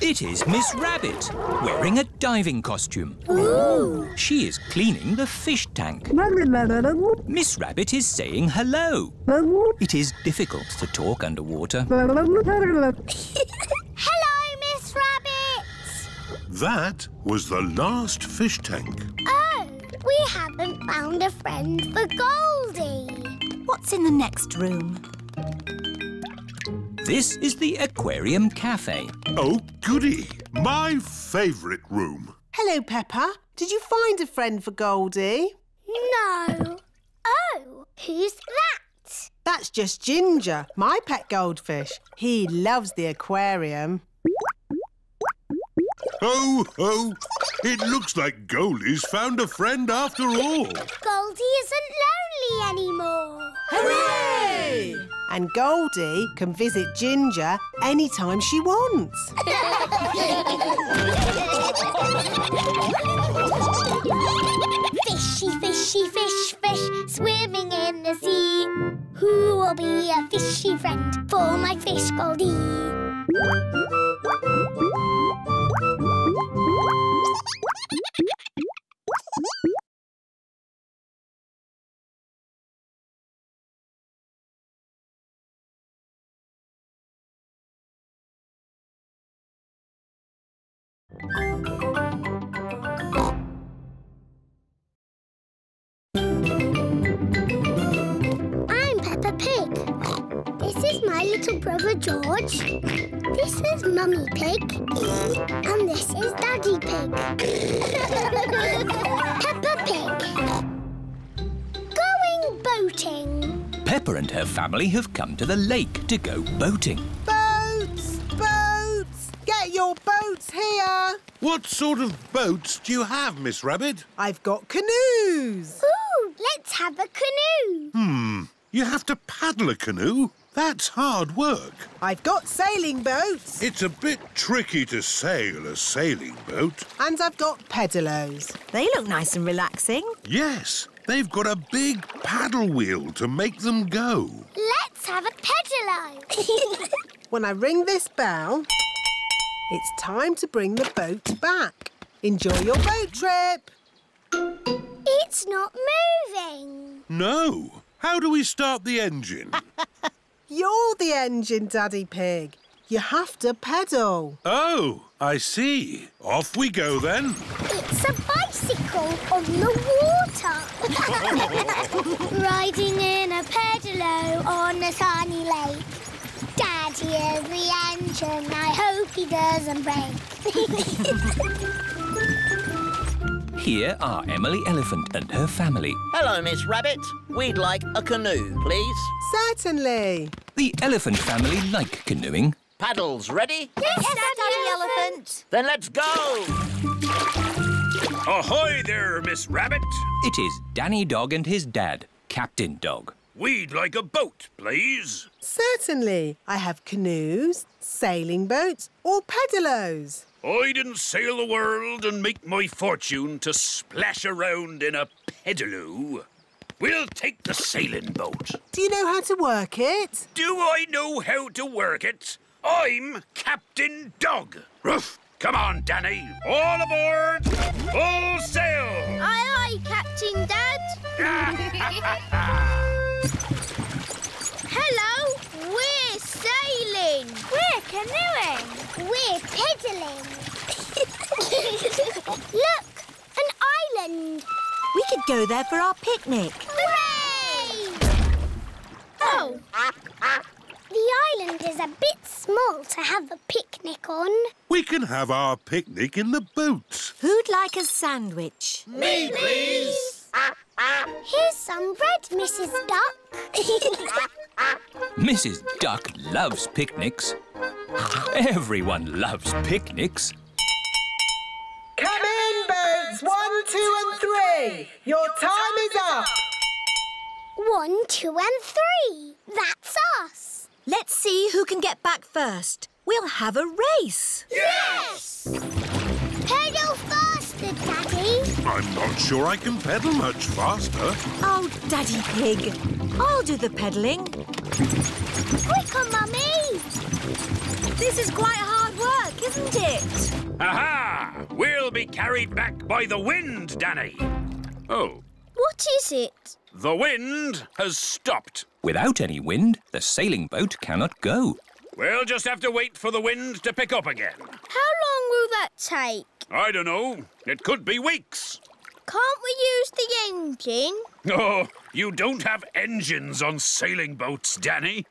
Speaker 2: It is Miss Rabbit, wearing a diving costume. She is cleaning the fish tank. Miss Rabbit is saying hello. It is difficult to talk underwater.
Speaker 1: Hello, Miss Rabbit.
Speaker 4: That was the last fish tank.
Speaker 1: Oh, we haven't found a friend for Goldie.
Speaker 7: What's in the next room?
Speaker 2: This is the Aquarium Cafe.
Speaker 4: Oh, goody! My favourite room.
Speaker 8: Hello, Peppa. Did you find a friend for Goldie?
Speaker 1: No. Oh, who's that?
Speaker 8: That's just Ginger, my pet goldfish. He loves the aquarium.
Speaker 4: Ho, ho! It looks like Goldie's found a friend after all.
Speaker 1: Goldie isn't lonely anymore.
Speaker 8: Hooray! And Goldie can visit Ginger anytime she wants.
Speaker 1: Fishy, fishy, fish, fish, swimming in the sea. Who will be a fishy friend for my fish Goldie? I'm little brother George. This is Mummy Pig. And this is Daddy Pig. Peppa Pig. Going boating.
Speaker 2: Peppa and her family have come to the lake to go boating.
Speaker 8: Boats! Boats! Get your boats here!
Speaker 4: What sort of boats do you have, Miss Rabbit?
Speaker 8: I've got canoes.
Speaker 1: Ooh, let's have a canoe.
Speaker 4: Hmm. You have to paddle a canoe? That's hard work.
Speaker 8: I've got sailing boats.
Speaker 4: It's a bit tricky to sail a sailing boat.
Speaker 8: And I've got pedalos.
Speaker 7: They look nice and relaxing.
Speaker 4: Yes, they've got a big paddle wheel to make them go.
Speaker 1: Let's have a pedalo.
Speaker 8: When I ring this bell, it's time to bring the boat back. Enjoy your boat trip.
Speaker 1: it's not moving.
Speaker 4: No. How do we start the engine?
Speaker 8: You're the engine, Daddy Pig. You have to pedal.
Speaker 4: oh, I see. Off we go then.
Speaker 1: It's a bicycle on the water. Riding in a pedalo on a sunny lake. Daddy is the engine. I hope he doesn't break.
Speaker 2: Here are Emily Elephant and her family.
Speaker 15: Hello, Miss Rabbit. We'd like a canoe, please.
Speaker 8: Certainly.
Speaker 2: The elephant family like canoeing.
Speaker 15: Paddles ready?
Speaker 1: yes,
Speaker 16: Daddy Elephant.
Speaker 15: Then let's go!
Speaker 17: Ahoy there, Miss Rabbit.
Speaker 2: It is Danny Dog and his dad, Captain Dog.
Speaker 17: We'd like a boat, please.
Speaker 8: Certainly. I have canoes, sailing boats, or pedalos.
Speaker 17: I didn't sail the world and make my fortune to splash around in a pedaloo. We'll take the sailing boat.
Speaker 8: Do you know how to work it?
Speaker 17: Do I know how to work it? I'm Captain Dog. Ruff! Come on, Danny. All aboard. Full sail.
Speaker 18: Aye, aye, Captain Dad. Hello, we're sailing.
Speaker 1: We're canoeing. We're pedaling. Look, an island.
Speaker 7: We could go there for our picnic.
Speaker 1: Hooray! Oh. The island is a bit small to have a picnic on.
Speaker 4: We can have our picnic in the boat.
Speaker 7: Who'd like a sandwich?
Speaker 19: Me, please.
Speaker 1: Here's some bread, Mrs. Duck.
Speaker 2: Mrs. Duck loves picnics. Everyone loves picnics.
Speaker 8: Come in, birds. One, two, and three. Your time is up.
Speaker 1: One, two, and three. That's us.
Speaker 7: Let's see who can get back first. We'll have a race.
Speaker 1: Yes! Pedal faster, Daddy.
Speaker 4: I'm not sure I can pedal much faster.
Speaker 7: Oh, Daddy Pig. I'll do the peddling.
Speaker 1: Quicker, Mummy.
Speaker 7: This is quite hard work, isn't it?
Speaker 17: Aha! We'll be carried back by the wind, Danny. Oh,
Speaker 18: What is it?
Speaker 17: the wind has stopped.
Speaker 2: Without any wind, the sailing boat cannot go.
Speaker 17: We'll just have to wait for the wind to pick up again.
Speaker 18: How long will that take?
Speaker 17: I don't know. It could be weeks.
Speaker 18: Can't we use the engine?
Speaker 17: Oh, you don't have engines on sailing boats, Danny.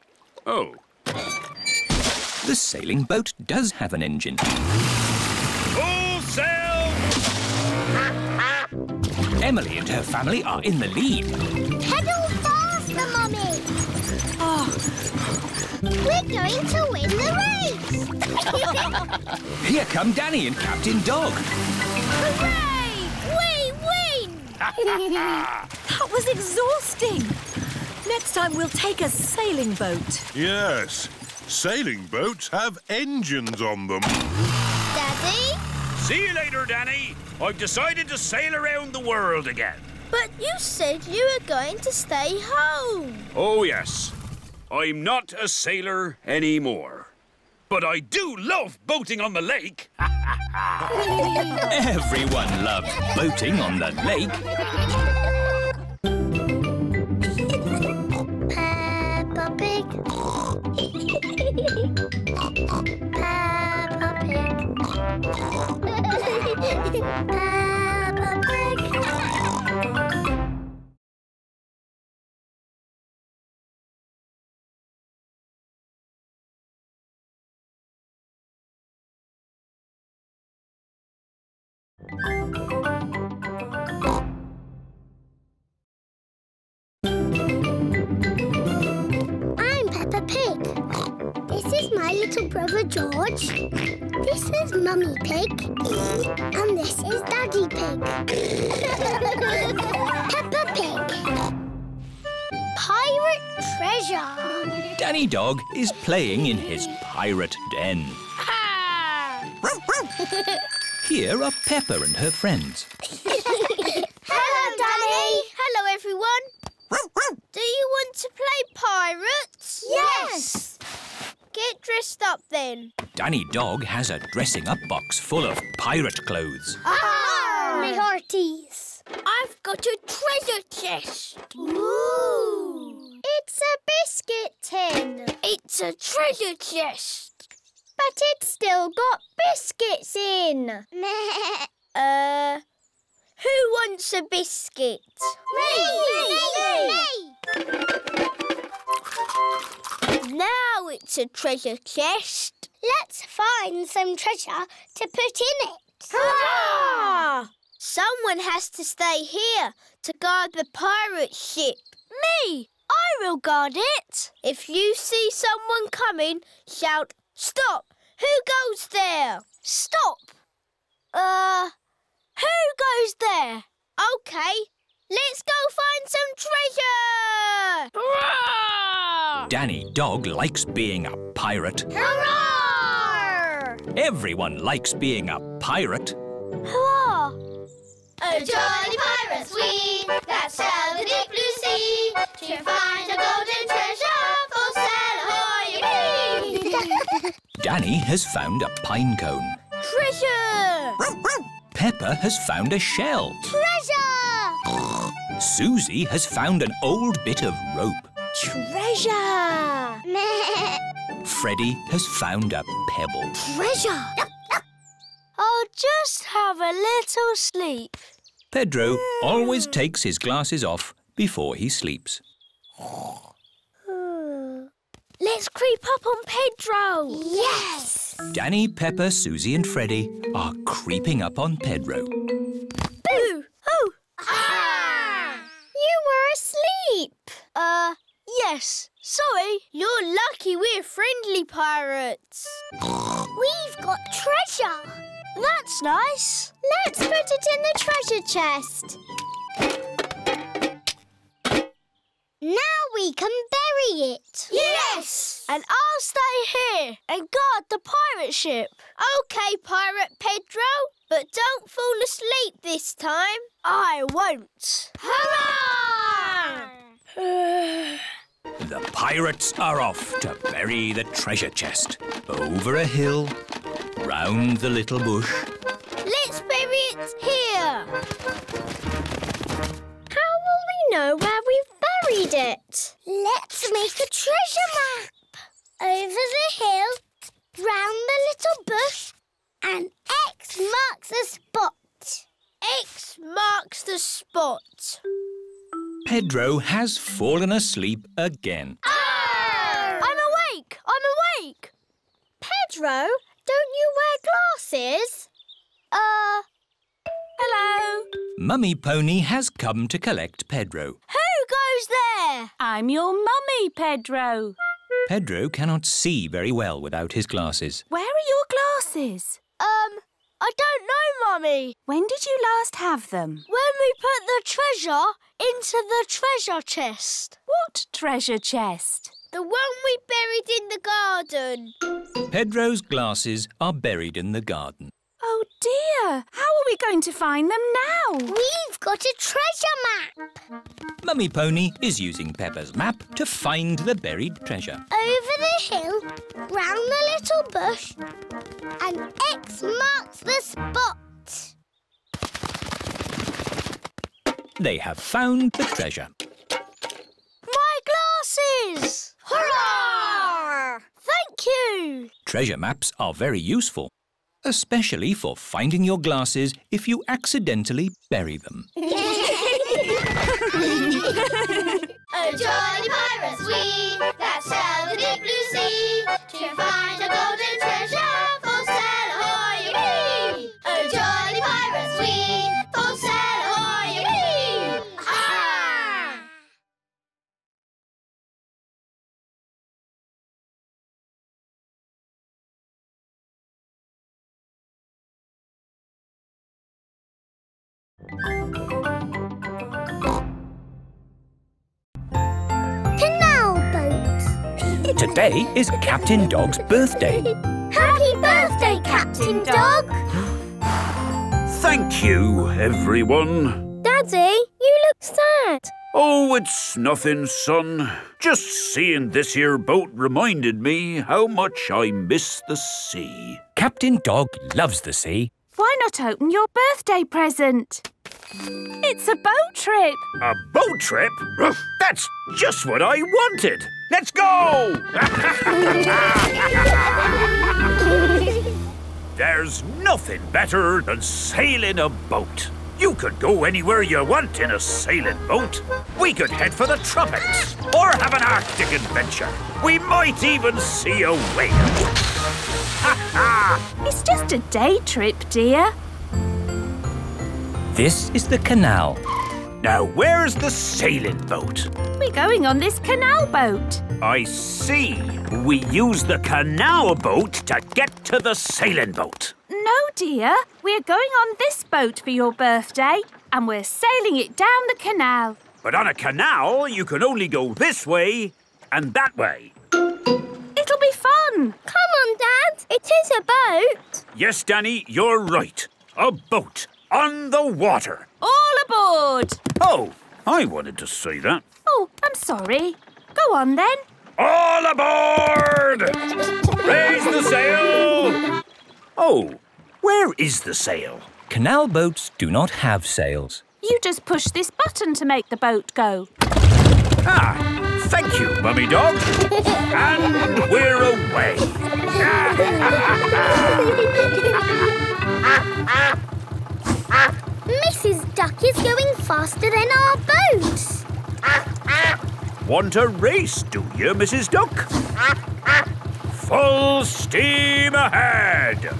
Speaker 17: Oh,
Speaker 2: The sailing boat does have an engine.
Speaker 17: full sail!
Speaker 2: Emily and her family are in the lead.
Speaker 1: Pedal We're going to win the race.
Speaker 2: Here come Danny and Captain Dog.
Speaker 18: Hooray! We win!
Speaker 7: That was exhausting. Next time we'll take a sailing boat.
Speaker 4: Yes, sailing boats have engines on them.
Speaker 18: Daddy?
Speaker 17: See you later, Danny. I've decided to sail around the world again.
Speaker 18: But you said you were going to stay home.
Speaker 17: Oh, yes. I'm not a sailor anymore. But I do love boating on the lake.
Speaker 2: Everyone loves boating on the lake.
Speaker 1: Peppa Pig. little brother George. This is Mummy Pig. And this is Daddy Pig. Peppa Pig. Pirate treasure.
Speaker 2: Danny Dog is playing in his pirate den. Here are Peppa and her friends.
Speaker 18: Hello, Danny. Hello, everyone. Do you want to play pirates?
Speaker 1: Yes.
Speaker 18: Get dressed up then.
Speaker 2: Danny Dog has a dressing up box full of pirate clothes.
Speaker 18: Ah!
Speaker 1: Me hearties.
Speaker 18: I've got a treasure chest.
Speaker 1: Ooh. It's a biscuit tin.
Speaker 18: It's a treasure chest.
Speaker 1: But it's still got biscuits in.
Speaker 18: Uh, who wants a biscuit? Now it's a treasure chest.
Speaker 1: Let's find some treasure to put in it.
Speaker 18: Hurrah! Someone has to stay here to guard the pirate ship. Me! I will guard it. If you see someone coming, shout, Stop! Who goes there? Stop! Uh, who goes there? Okay, let's go find some treasure! Hurrah!
Speaker 2: Danny Dog likes being a pirate.
Speaker 18: Hurrah!
Speaker 2: Everyone likes being a pirate.
Speaker 18: Hurrah!
Speaker 1: A jolly pirates we that sail the deep blue sea to find a golden treasure for sail ahoy!
Speaker 2: Danny has found a pine cone.
Speaker 18: Treasure
Speaker 2: Peppa has found a shell.
Speaker 1: Treasure!
Speaker 2: Susie has found an old bit of rope.
Speaker 1: Treasure!
Speaker 2: Freddie has found a pebble.
Speaker 1: Treasure!
Speaker 9: I'll just have a little sleep.
Speaker 2: Pedro always takes his glasses off before he sleeps.
Speaker 9: Let's creep up on Pedro.
Speaker 1: Yes!
Speaker 2: Danny, Peppa, Susie and Freddie are creeping up on Pedro.
Speaker 9: Boo! Oh!
Speaker 1: Ah!
Speaker 9: You were asleep. Uh, yes. Sorry. You're lucky we're friendly pirates.
Speaker 1: We've got treasure!
Speaker 9: That's nice.
Speaker 1: Let's put it in the treasure chest. Now we can bury it.
Speaker 9: Yes! And I'll stay here and guard the pirate ship. OK, Pirate Pedro, but don't fall asleep this time. I won't.
Speaker 1: Hurrah!
Speaker 2: The pirates are off to bury the treasure chest. Over a hill, round the little bush.
Speaker 9: Let's bury it here.
Speaker 1: How will we know where we've buried it? Let's make a treasure map. Over the hill, round the little bush, and X marks the spot.
Speaker 9: X marks the spot.
Speaker 2: Pedro has fallen asleep again.
Speaker 9: I'm awake! I'm awake!
Speaker 1: Pedro, don't you wear glasses?
Speaker 9: Uh, hello?
Speaker 2: Mummy Pony has come to collect Pedro.
Speaker 9: Who goes there?
Speaker 14: I'm your mummy, Pedro.
Speaker 2: Pedro cannot see very well without his glasses.
Speaker 14: Where are your glasses?
Speaker 9: Um, I don't know, Mummy.
Speaker 14: When did you last have them?
Speaker 9: When we put the treasure into the treasure chest.
Speaker 14: What treasure chest?
Speaker 9: The one we buried in the garden.
Speaker 2: Pedro's glasses are buried in the garden.
Speaker 14: Oh dear! How are we going to find them now?
Speaker 1: We've got a treasure map.
Speaker 2: Mummy Pony is using Peppa's map to find the buried treasure.
Speaker 1: Over the hill, round the little bush, and X marks the spot.
Speaker 2: They have found the treasure.
Speaker 9: My glasses! Hurrah! Thank you!
Speaker 2: Treasure maps are very useful, especially for finding your glasses if you accidentally bury them.
Speaker 1: Jolly pirates we, that sail the deep blue sea, to find a golden treasure,
Speaker 2: Today is Captain Dog's birthday.
Speaker 1: Happy birthday, Captain Dog.
Speaker 17: Thank you, everyone.
Speaker 9: Daddy, you look sad.
Speaker 17: Oh, it's nothing, son. Just seeing this here boat reminded me how much I miss the sea.
Speaker 2: Captain Dog loves the sea.
Speaker 14: Why not open your birthday present? It's a boat trip.
Speaker 17: A boat trip? That's just what I wanted. Let's go! There's nothing better than sailing a boat. You could go anywhere you want in a sailing boat. We could head for the tropics or have an Arctic adventure. We might even see a whale.
Speaker 14: It's just a day trip, dear.
Speaker 2: This is the canal.
Speaker 17: Now, where's the sailing boat?
Speaker 14: We're going on this canal boat.
Speaker 17: I see. We use the canal boat to get to the sailing boat.
Speaker 14: No, dear. We're going on this boat for your birthday, and we're sailing it down the canal.
Speaker 17: But on a canal, you can only go this way and that way.
Speaker 14: It'll be fun.
Speaker 9: Come on, Dad. It is a boat.
Speaker 17: Yes, Danny, you're right. A boat on the water.
Speaker 14: All aboard.
Speaker 17: Oh, I wanted to say that.
Speaker 14: Oh, I'm sorry. Go on then.
Speaker 17: All aboard! Raise the sail! Oh, where is the sail?
Speaker 2: canal boats do not have sails.
Speaker 14: You just push this button to make the boat go.
Speaker 17: Ah, thank you, Mummy Dog. and we're away.
Speaker 1: Mrs. Duck is going faster than our boat.
Speaker 17: Want a race, do you, Mrs. Duck? Full steam ahead!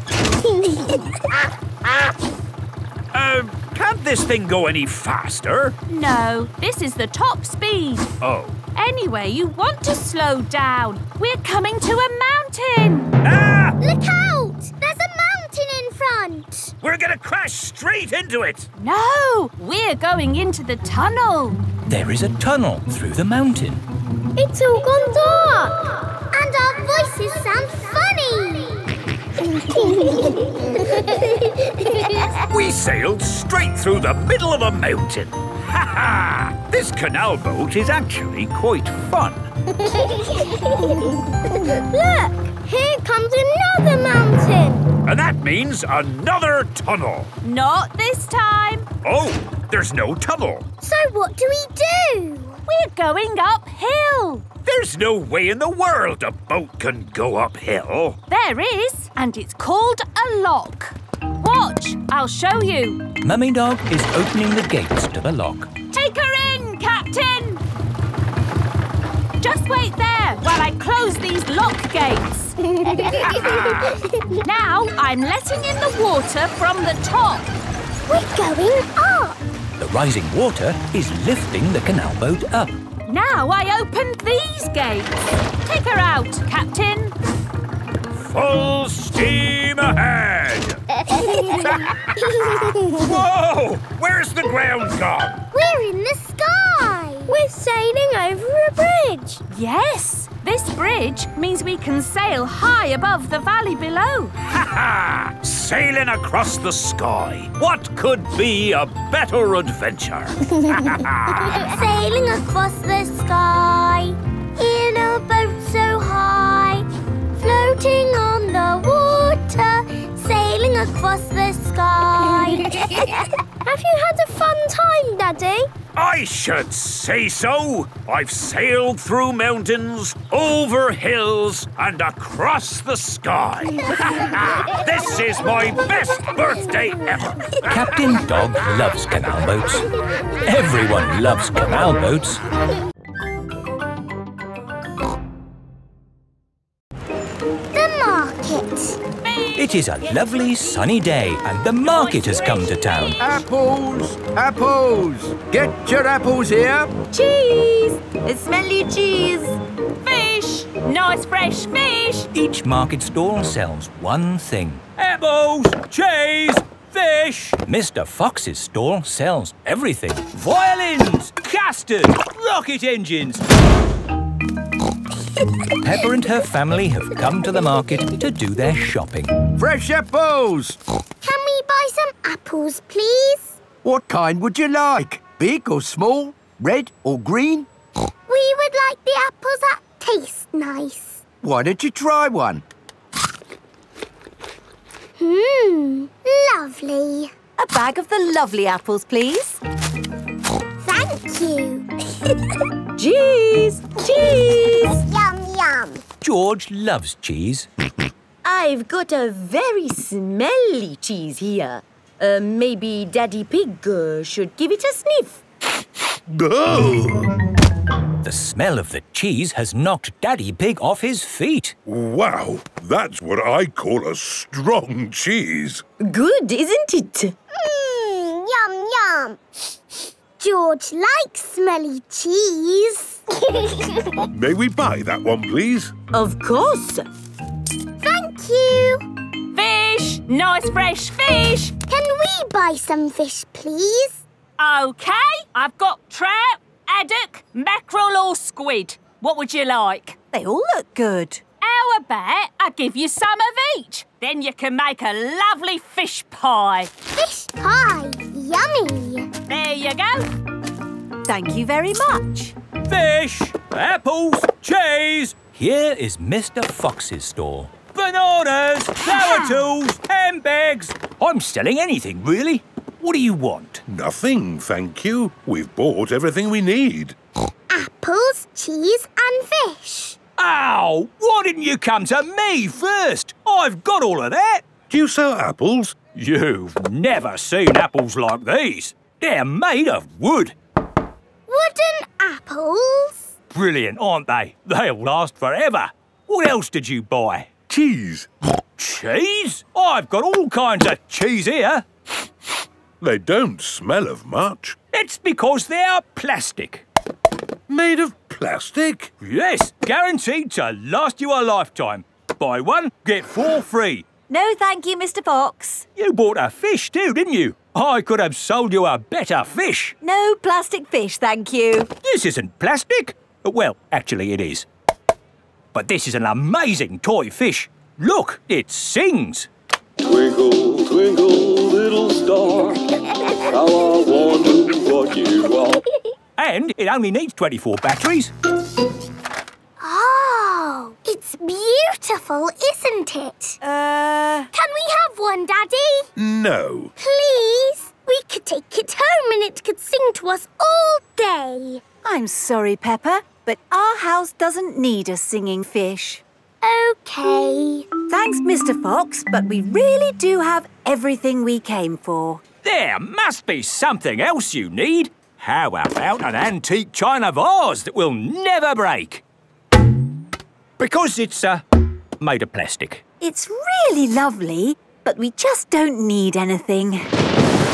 Speaker 17: uh, can't this thing go any faster?
Speaker 14: No, this is the top speed.
Speaker 17: Oh.
Speaker 14: Anyway, you want to slow down. We're coming to a mountain.
Speaker 17: Ah!
Speaker 1: Look out! There's a mountain in front.
Speaker 17: We're gonna crash straight into it!
Speaker 14: No, we're going into the tunnel.
Speaker 2: There is a tunnel through the mountain.
Speaker 1: It's all gone dark. And our voices sound funny.
Speaker 17: We sailed straight through the middle of a mountain. Ha ha! This canal boat is actually quite fun.
Speaker 1: Look, here comes another mountain.
Speaker 17: And that means another tunnel.
Speaker 14: Not this time.
Speaker 17: Oh, there's no tunnel.
Speaker 1: So what do we do?
Speaker 14: We're going uphill.
Speaker 17: There's no way in the world a boat can go uphill.
Speaker 14: There is, and it's called a lock. Watch, I'll show you.
Speaker 2: Mummy Dog is opening the gates to the lock.
Speaker 14: Take her in, Captain. Just wait there while I close these lock gates. now I'm letting in the water from the top.
Speaker 1: We're going up.
Speaker 2: The rising water is lifting the canal boat up.
Speaker 14: Now I open these gates. Take her out, Captain.
Speaker 17: Full steam ahead! Whoa! Where's the ground gone?
Speaker 1: We're in the sky. We're sailing over a bridge.
Speaker 14: Yes, this bridge means we can sail high above the valley below.
Speaker 17: Ha ha! Sailing across the sky. What could be a better adventure?
Speaker 1: Sailing across the sky in a boat so high, floating on the water, sailing across the sky. Have you had a fun time, Daddy?
Speaker 17: I should say so. I've sailed through mountains, over hills, and across the sky. this is my best birthday ever.
Speaker 2: Captain Dog loves canal boats. Everyone loves canal boats. It is a lovely sunny day and the market has come to town.
Speaker 13: Apples! Apples! Get your apples here.
Speaker 7: Cheese! Smelly cheese!
Speaker 14: Fish! Nice fresh fish!
Speaker 2: Each market stall sells one thing.
Speaker 20: Apples, cheese, fish.
Speaker 2: Mr. Fox's stall sells everything.
Speaker 20: Violins, Casters! rocket engines.
Speaker 2: Peppa and her family have come to the market to do their shopping.
Speaker 13: Fresh apples!
Speaker 1: Can we buy some apples, please?
Speaker 13: What kind would you like? Big or small? Red or green?
Speaker 1: We would like the apples that taste nice.
Speaker 13: Why don't you try one?
Speaker 1: Mmm, lovely.
Speaker 7: A bag of the lovely apples, please.
Speaker 1: Thank you.
Speaker 7: Cheese! Cheese!
Speaker 1: Yum, yum.
Speaker 2: George loves cheese.
Speaker 7: I've got a very smelly cheese here. Uh, maybe Daddy Pig uh, should give it a sniff.
Speaker 4: Oh!
Speaker 2: The smell of the cheese has knocked Daddy Pig off his feet.
Speaker 4: Wow, that's what I call a strong cheese.
Speaker 7: Good, isn't it?
Speaker 1: Mmm, yum, yum. George likes smelly cheese.
Speaker 4: May we buy that one, please?
Speaker 7: Of course.
Speaker 1: Thank you.
Speaker 14: Fish! Nice fresh fish!
Speaker 1: Can we buy some fish, please?
Speaker 14: OK, I've got trout, haddock, mackerel or squid. What would you like?
Speaker 7: They all look good.
Speaker 14: How about I give you some of each? Then you can make a lovely fish pie.
Speaker 1: Fish pie. Yummy.
Speaker 14: There you go.
Speaker 7: Thank you very much.
Speaker 20: Fish, apples, cheese.
Speaker 2: Here is Mr. Fox's store. Bananas, power tools, handbags. I'm selling anything, really. What do you want?
Speaker 4: Nothing, thank you. We've bought everything we need.
Speaker 1: Apples, cheese and fish.
Speaker 2: Ow! Why didn't you come to me first? I've got all of that.
Speaker 4: Do you sell apples?
Speaker 2: You've never seen apples like these. They're made of wood.
Speaker 1: Wooden apples.
Speaker 2: Brilliant, aren't they? They'll last forever. What else did you buy?
Speaker 4: Cheese.
Speaker 2: Cheese? I've got all kinds of cheese here.
Speaker 4: They don't smell of much.
Speaker 2: It's because they're plastic.
Speaker 4: Made of plastic?
Speaker 2: Yes, guaranteed to last you a lifetime. Buy one, get four free.
Speaker 7: No, thank you, Mr. Fox.
Speaker 2: You bought a fish too, didn't you? I could have sold you a better fish.
Speaker 7: No plastic fish, thank you.
Speaker 2: This isn't plastic. Well, actually it is. But this is an amazing toy fish. Look, it sings.
Speaker 21: Twinkle, twinkle, little star, how I wonder what you are.
Speaker 2: And it only needs 24 batteries.
Speaker 1: Oh, it's beautiful, isn't it?
Speaker 7: Uh...
Speaker 1: Can we have one, Daddy?
Speaker 4: No.
Speaker 1: Please? We could take it home and it could sing to us all day.
Speaker 7: I'm sorry, Peppa, but our house doesn't need a singing fish.
Speaker 1: OK.
Speaker 7: Thanks, Mr. Fox, but we really do have everything we came for.
Speaker 2: There must be something else you need. How about an antique china vase that will never break? Because it's uh, made of plastic.
Speaker 7: It's really lovely, but we just don't need anything.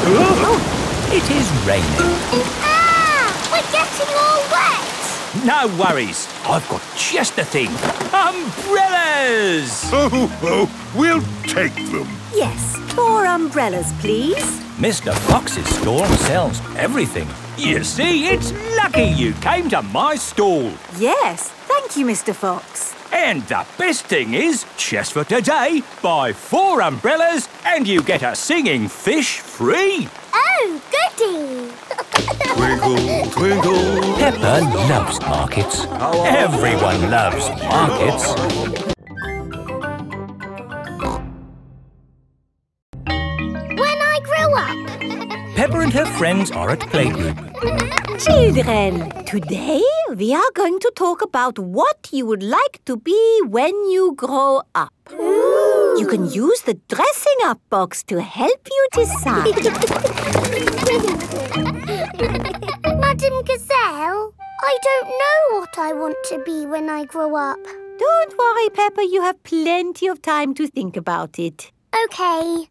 Speaker 22: Oh, it is raining.
Speaker 1: Ah! We're getting all wet!
Speaker 2: No worries. I've got just the thing. Umbrellas!
Speaker 4: Oh, oh, we'll take them.
Speaker 7: Yes, four umbrellas, please.
Speaker 22: Mr. Fox's stall sells everything.
Speaker 2: You see, it's lucky you came to my stall.
Speaker 7: Yes, thank you, Mr. Fox.
Speaker 2: And the best thing is, just for today, buy four umbrellas and you get a singing fish free.
Speaker 1: Oh, goody!
Speaker 4: Twinkle, twinkle.
Speaker 22: Peppa loves markets. Everyone loves markets.
Speaker 1: When I grow up.
Speaker 22: Peppa and her friends are at playgroup.
Speaker 7: Children, today we are going to talk about what you would like to be when you grow up. You can use the dressing up box to help you decide.
Speaker 1: Madam Gazelle, I don't know what I want to be when I grow up.
Speaker 7: Don't worry, Peppa, you have plenty of time to think about it.
Speaker 1: OK.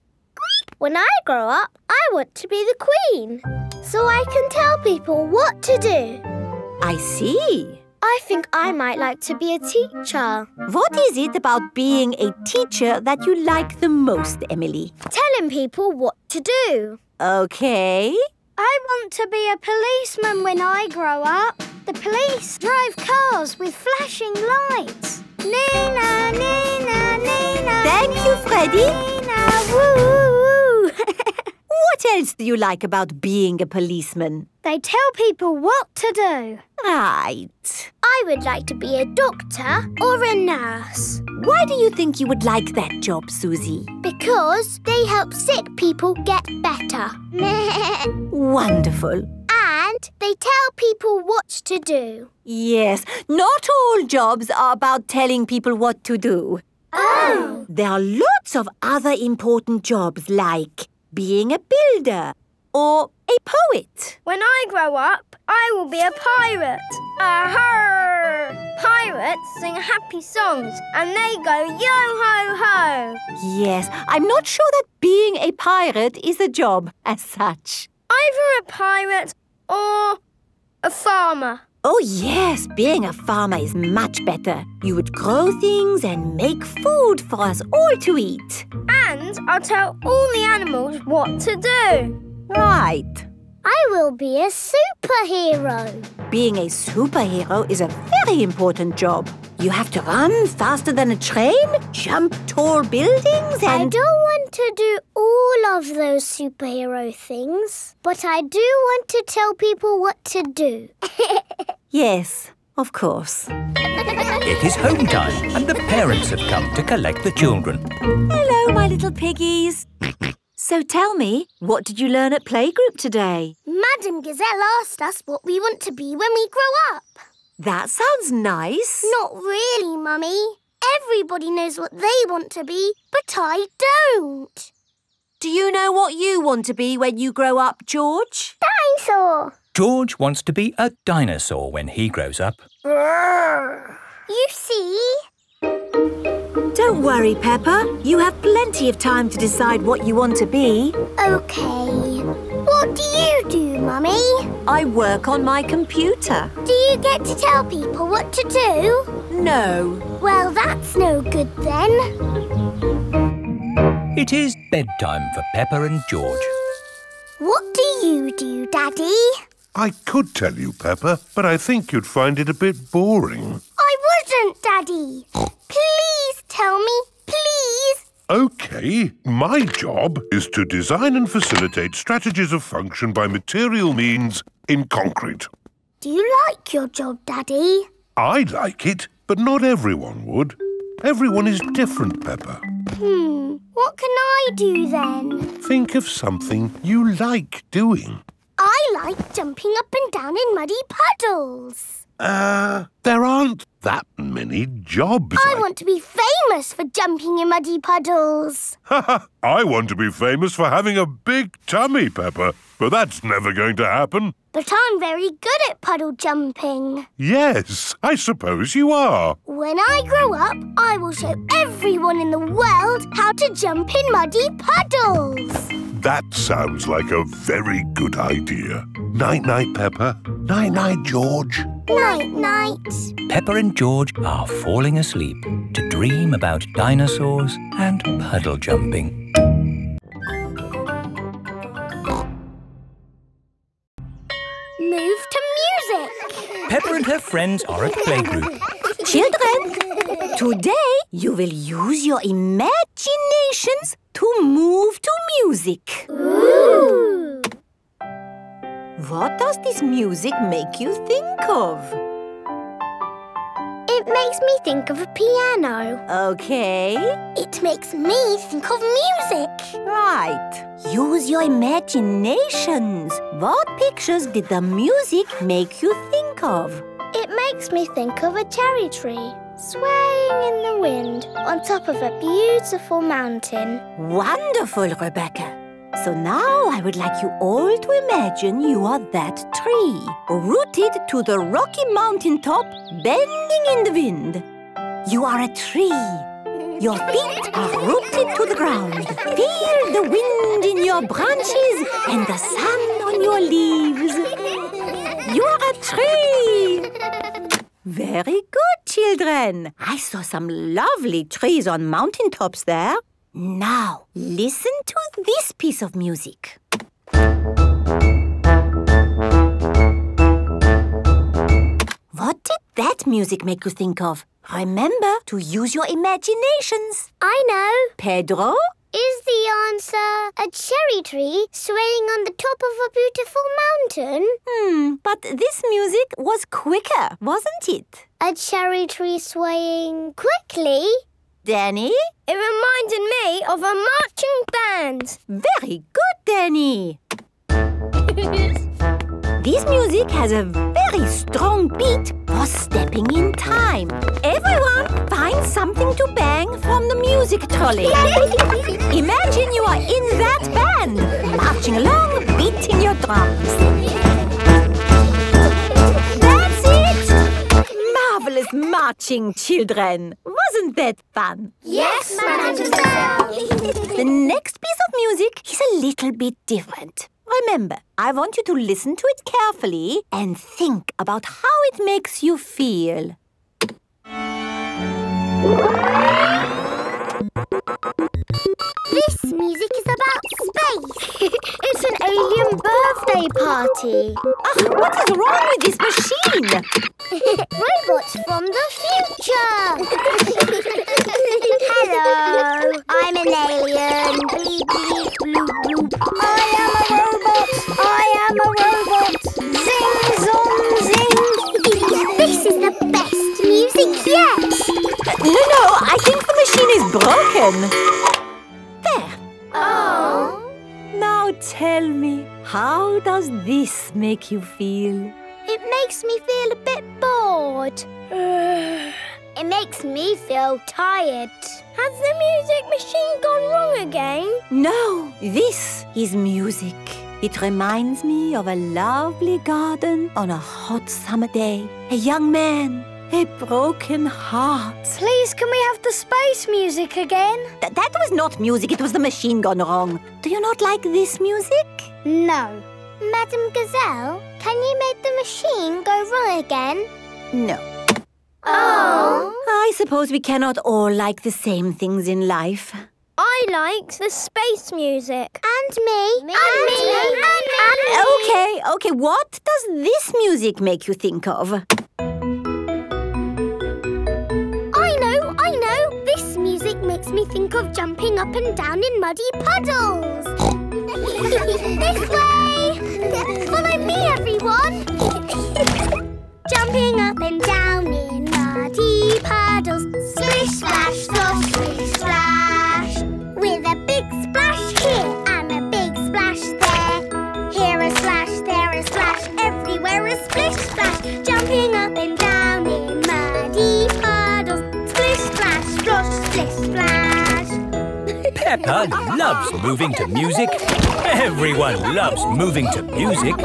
Speaker 1: When I grow up, I want to be the Queen. So I can tell people what to do.
Speaker 7: I see.
Speaker 1: I think I might like to be a teacher.
Speaker 7: What is it about being a teacher that you like the most, Emily?
Speaker 1: Telling people what to do.
Speaker 7: Okay.
Speaker 1: I want to be a policeman when I grow up. The police drive cars with flashing lights. Nina, Nina, Nina.
Speaker 7: Thank you, Freddie.
Speaker 1: Nina, woo, woo.
Speaker 7: What else do you like about being a policeman?
Speaker 1: They tell people what to do.
Speaker 7: Right.
Speaker 1: I would like to be a doctor or a nurse.
Speaker 7: Why do you think you would like that job, Susie?
Speaker 1: Because they help sick people get better.
Speaker 7: Wonderful.
Speaker 1: and they tell people what to do.
Speaker 7: Yes, not all jobs are about telling people what to do.
Speaker 1: Oh!
Speaker 7: There are lots of other important jobs like being a builder or a poet.
Speaker 1: When I grow up, I will be a pirate. Aha! Pirates sing happy songs and they go yo ho ho.
Speaker 7: Yes, I'm not sure that being a pirate is a job as such.
Speaker 1: Either a pirate or a farmer.
Speaker 7: Oh, yes, being a farmer is much better. You would grow things and make food for us all to eat.
Speaker 1: And I'll tell all the animals what to do.
Speaker 7: Right.
Speaker 1: I will be a superhero.
Speaker 7: Being a superhero is a very important job. You have to run faster than a train, jump tall buildings, and.
Speaker 1: I don't want to do all of those superhero things, but I do want to tell people what to do.
Speaker 7: Yes, of course.
Speaker 2: It is home time and the parents have come to collect the children.
Speaker 7: Hello, my little piggies. So tell me, what did you learn at playgroup today?
Speaker 1: Madam Gazelle asked us what we want to be when we grow up.
Speaker 7: That sounds nice.
Speaker 1: Not really, Mummy. Everybody knows what they want to be, but I don't.
Speaker 7: Do you know what you want to be when you grow up, George?
Speaker 1: Dinosaur.
Speaker 2: George wants to be a dinosaur when he grows up.
Speaker 1: You see?
Speaker 7: Don't worry, Peppa. You have plenty of time to decide what you want to be.
Speaker 1: OK. What do you do, Mummy?
Speaker 7: I work on my computer.
Speaker 1: Do you get to tell people what to do?
Speaker 7: No.
Speaker 1: Well, that's no good then.
Speaker 2: It is bedtime for Peppa and George.
Speaker 1: What do you do, Daddy?
Speaker 4: I could tell you, Peppa, but I think you'd find it a bit boring.
Speaker 1: I wouldn't, Daddy. Please tell me, please.
Speaker 4: OK, my job is to design and facilitate strategies of function by material means in concrete.
Speaker 1: Do you like your job, Daddy?
Speaker 4: I like it, but not everyone would. Everyone is different, Peppa.
Speaker 1: Hmm, what can I do then?
Speaker 4: Think of something you like doing.
Speaker 1: I like jumping up and down in muddy puddles.
Speaker 4: Uh, there aren't that many jobs.
Speaker 1: I want to be famous for jumping in muddy puddles. Ha ha!
Speaker 4: I want to be famous for having a big tummy, Peppa, but that's never going to happen.
Speaker 1: But I'm very good at puddle jumping.
Speaker 4: Yes, I suppose you are.
Speaker 1: When I grow up, I will show everyone in the world how to jump in muddy puddles.
Speaker 4: That sounds like a very good idea. Night-night, Peppa. Night-night, George.
Speaker 1: Night-night.
Speaker 2: Peppa and George are falling asleep to dream about dinosaurs and puddle jumping. Peppa and her friends are at playgroup.
Speaker 7: Children, today you will use your imaginations to move to music.
Speaker 1: Ooh.
Speaker 7: What does this music make you think of?
Speaker 1: It makes me think of a piano.
Speaker 7: Okay.
Speaker 1: It makes me think of music.
Speaker 7: Right. Use your imaginations. What pictures did the music make you think of?
Speaker 1: It makes me think of a cherry tree swaying in the wind on top of a beautiful mountain.
Speaker 7: Wonderful, Rebecca. So now I would like you all to imagine you are that tree, rooted to the rocky mountain top, bending in the wind. You are a tree. Your feet are rooted to the ground. Feel the wind in your branches and the sun on your leaves. You are a tree. Very good, children. I saw some lovely trees on mountaintops there. Now, listen to this piece of music. What did that music make you think of? Remember to use your imaginations.
Speaker 1: I know.
Speaker 7: Pedro?
Speaker 1: Is the answer a cherry tree swaying on the top of a beautiful mountain?
Speaker 7: Hmm, but this music was quicker, wasn't it?
Speaker 1: A cherry tree swaying quickly?
Speaker 7: Danny?
Speaker 1: It reminded me of a marching band.
Speaker 7: Very good, Danny. this music has a very strong beat for stepping in time. Everyone, find something to bang from the music trolley. Imagine you are in that band, marching along, beating your drums. Marvelous marching, children. Wasn't that fun?
Speaker 1: Yes, Madame Gazelle.
Speaker 7: The next piece of music is a little bit different. Remember, I want you to listen to it carefully and think about how it makes you feel.
Speaker 1: This music is about space. it's an alien birthday party.
Speaker 7: Ah, what is wrong with this machine?
Speaker 1: Robots from the future. Hello, I'm an alien. Bleep, bleep, bloop, bloop. I am a robot. I am a robot. Zing, zong, zing. This is the best music yet.
Speaker 7: No, no, I think the machine is broken. How does this make you feel?
Speaker 1: It makes me feel a bit bored. it makes me feel tired. Has the music machine gone wrong again?
Speaker 7: No, this is music. It reminds me of a lovely garden on a hot summer day. A young man, a broken heart.
Speaker 1: Please, can we have the space music again?
Speaker 7: Th- that was not music, it was the machine gone wrong. Do you not like this music?
Speaker 1: No. Madam Gazelle, can you make the machine go wrong again?
Speaker 7: No.
Speaker 1: Oh.
Speaker 7: I suppose we cannot all like the same things in life.
Speaker 1: I liked the space music. And me. And me. And me.
Speaker 7: Okay, okay, what does this music make you think of?
Speaker 1: Makes me think of jumping up and down in muddy puddles. this way. Follow me, everyone. jumping up and down in muddy puddles. Splish, splash, slosh, splish, splash. With a big splash here and a big splash there. Here a splash, there a splash, everywhere a splish splash. Jumping up and down
Speaker 2: Peppa loves moving to music. Everyone loves moving to music.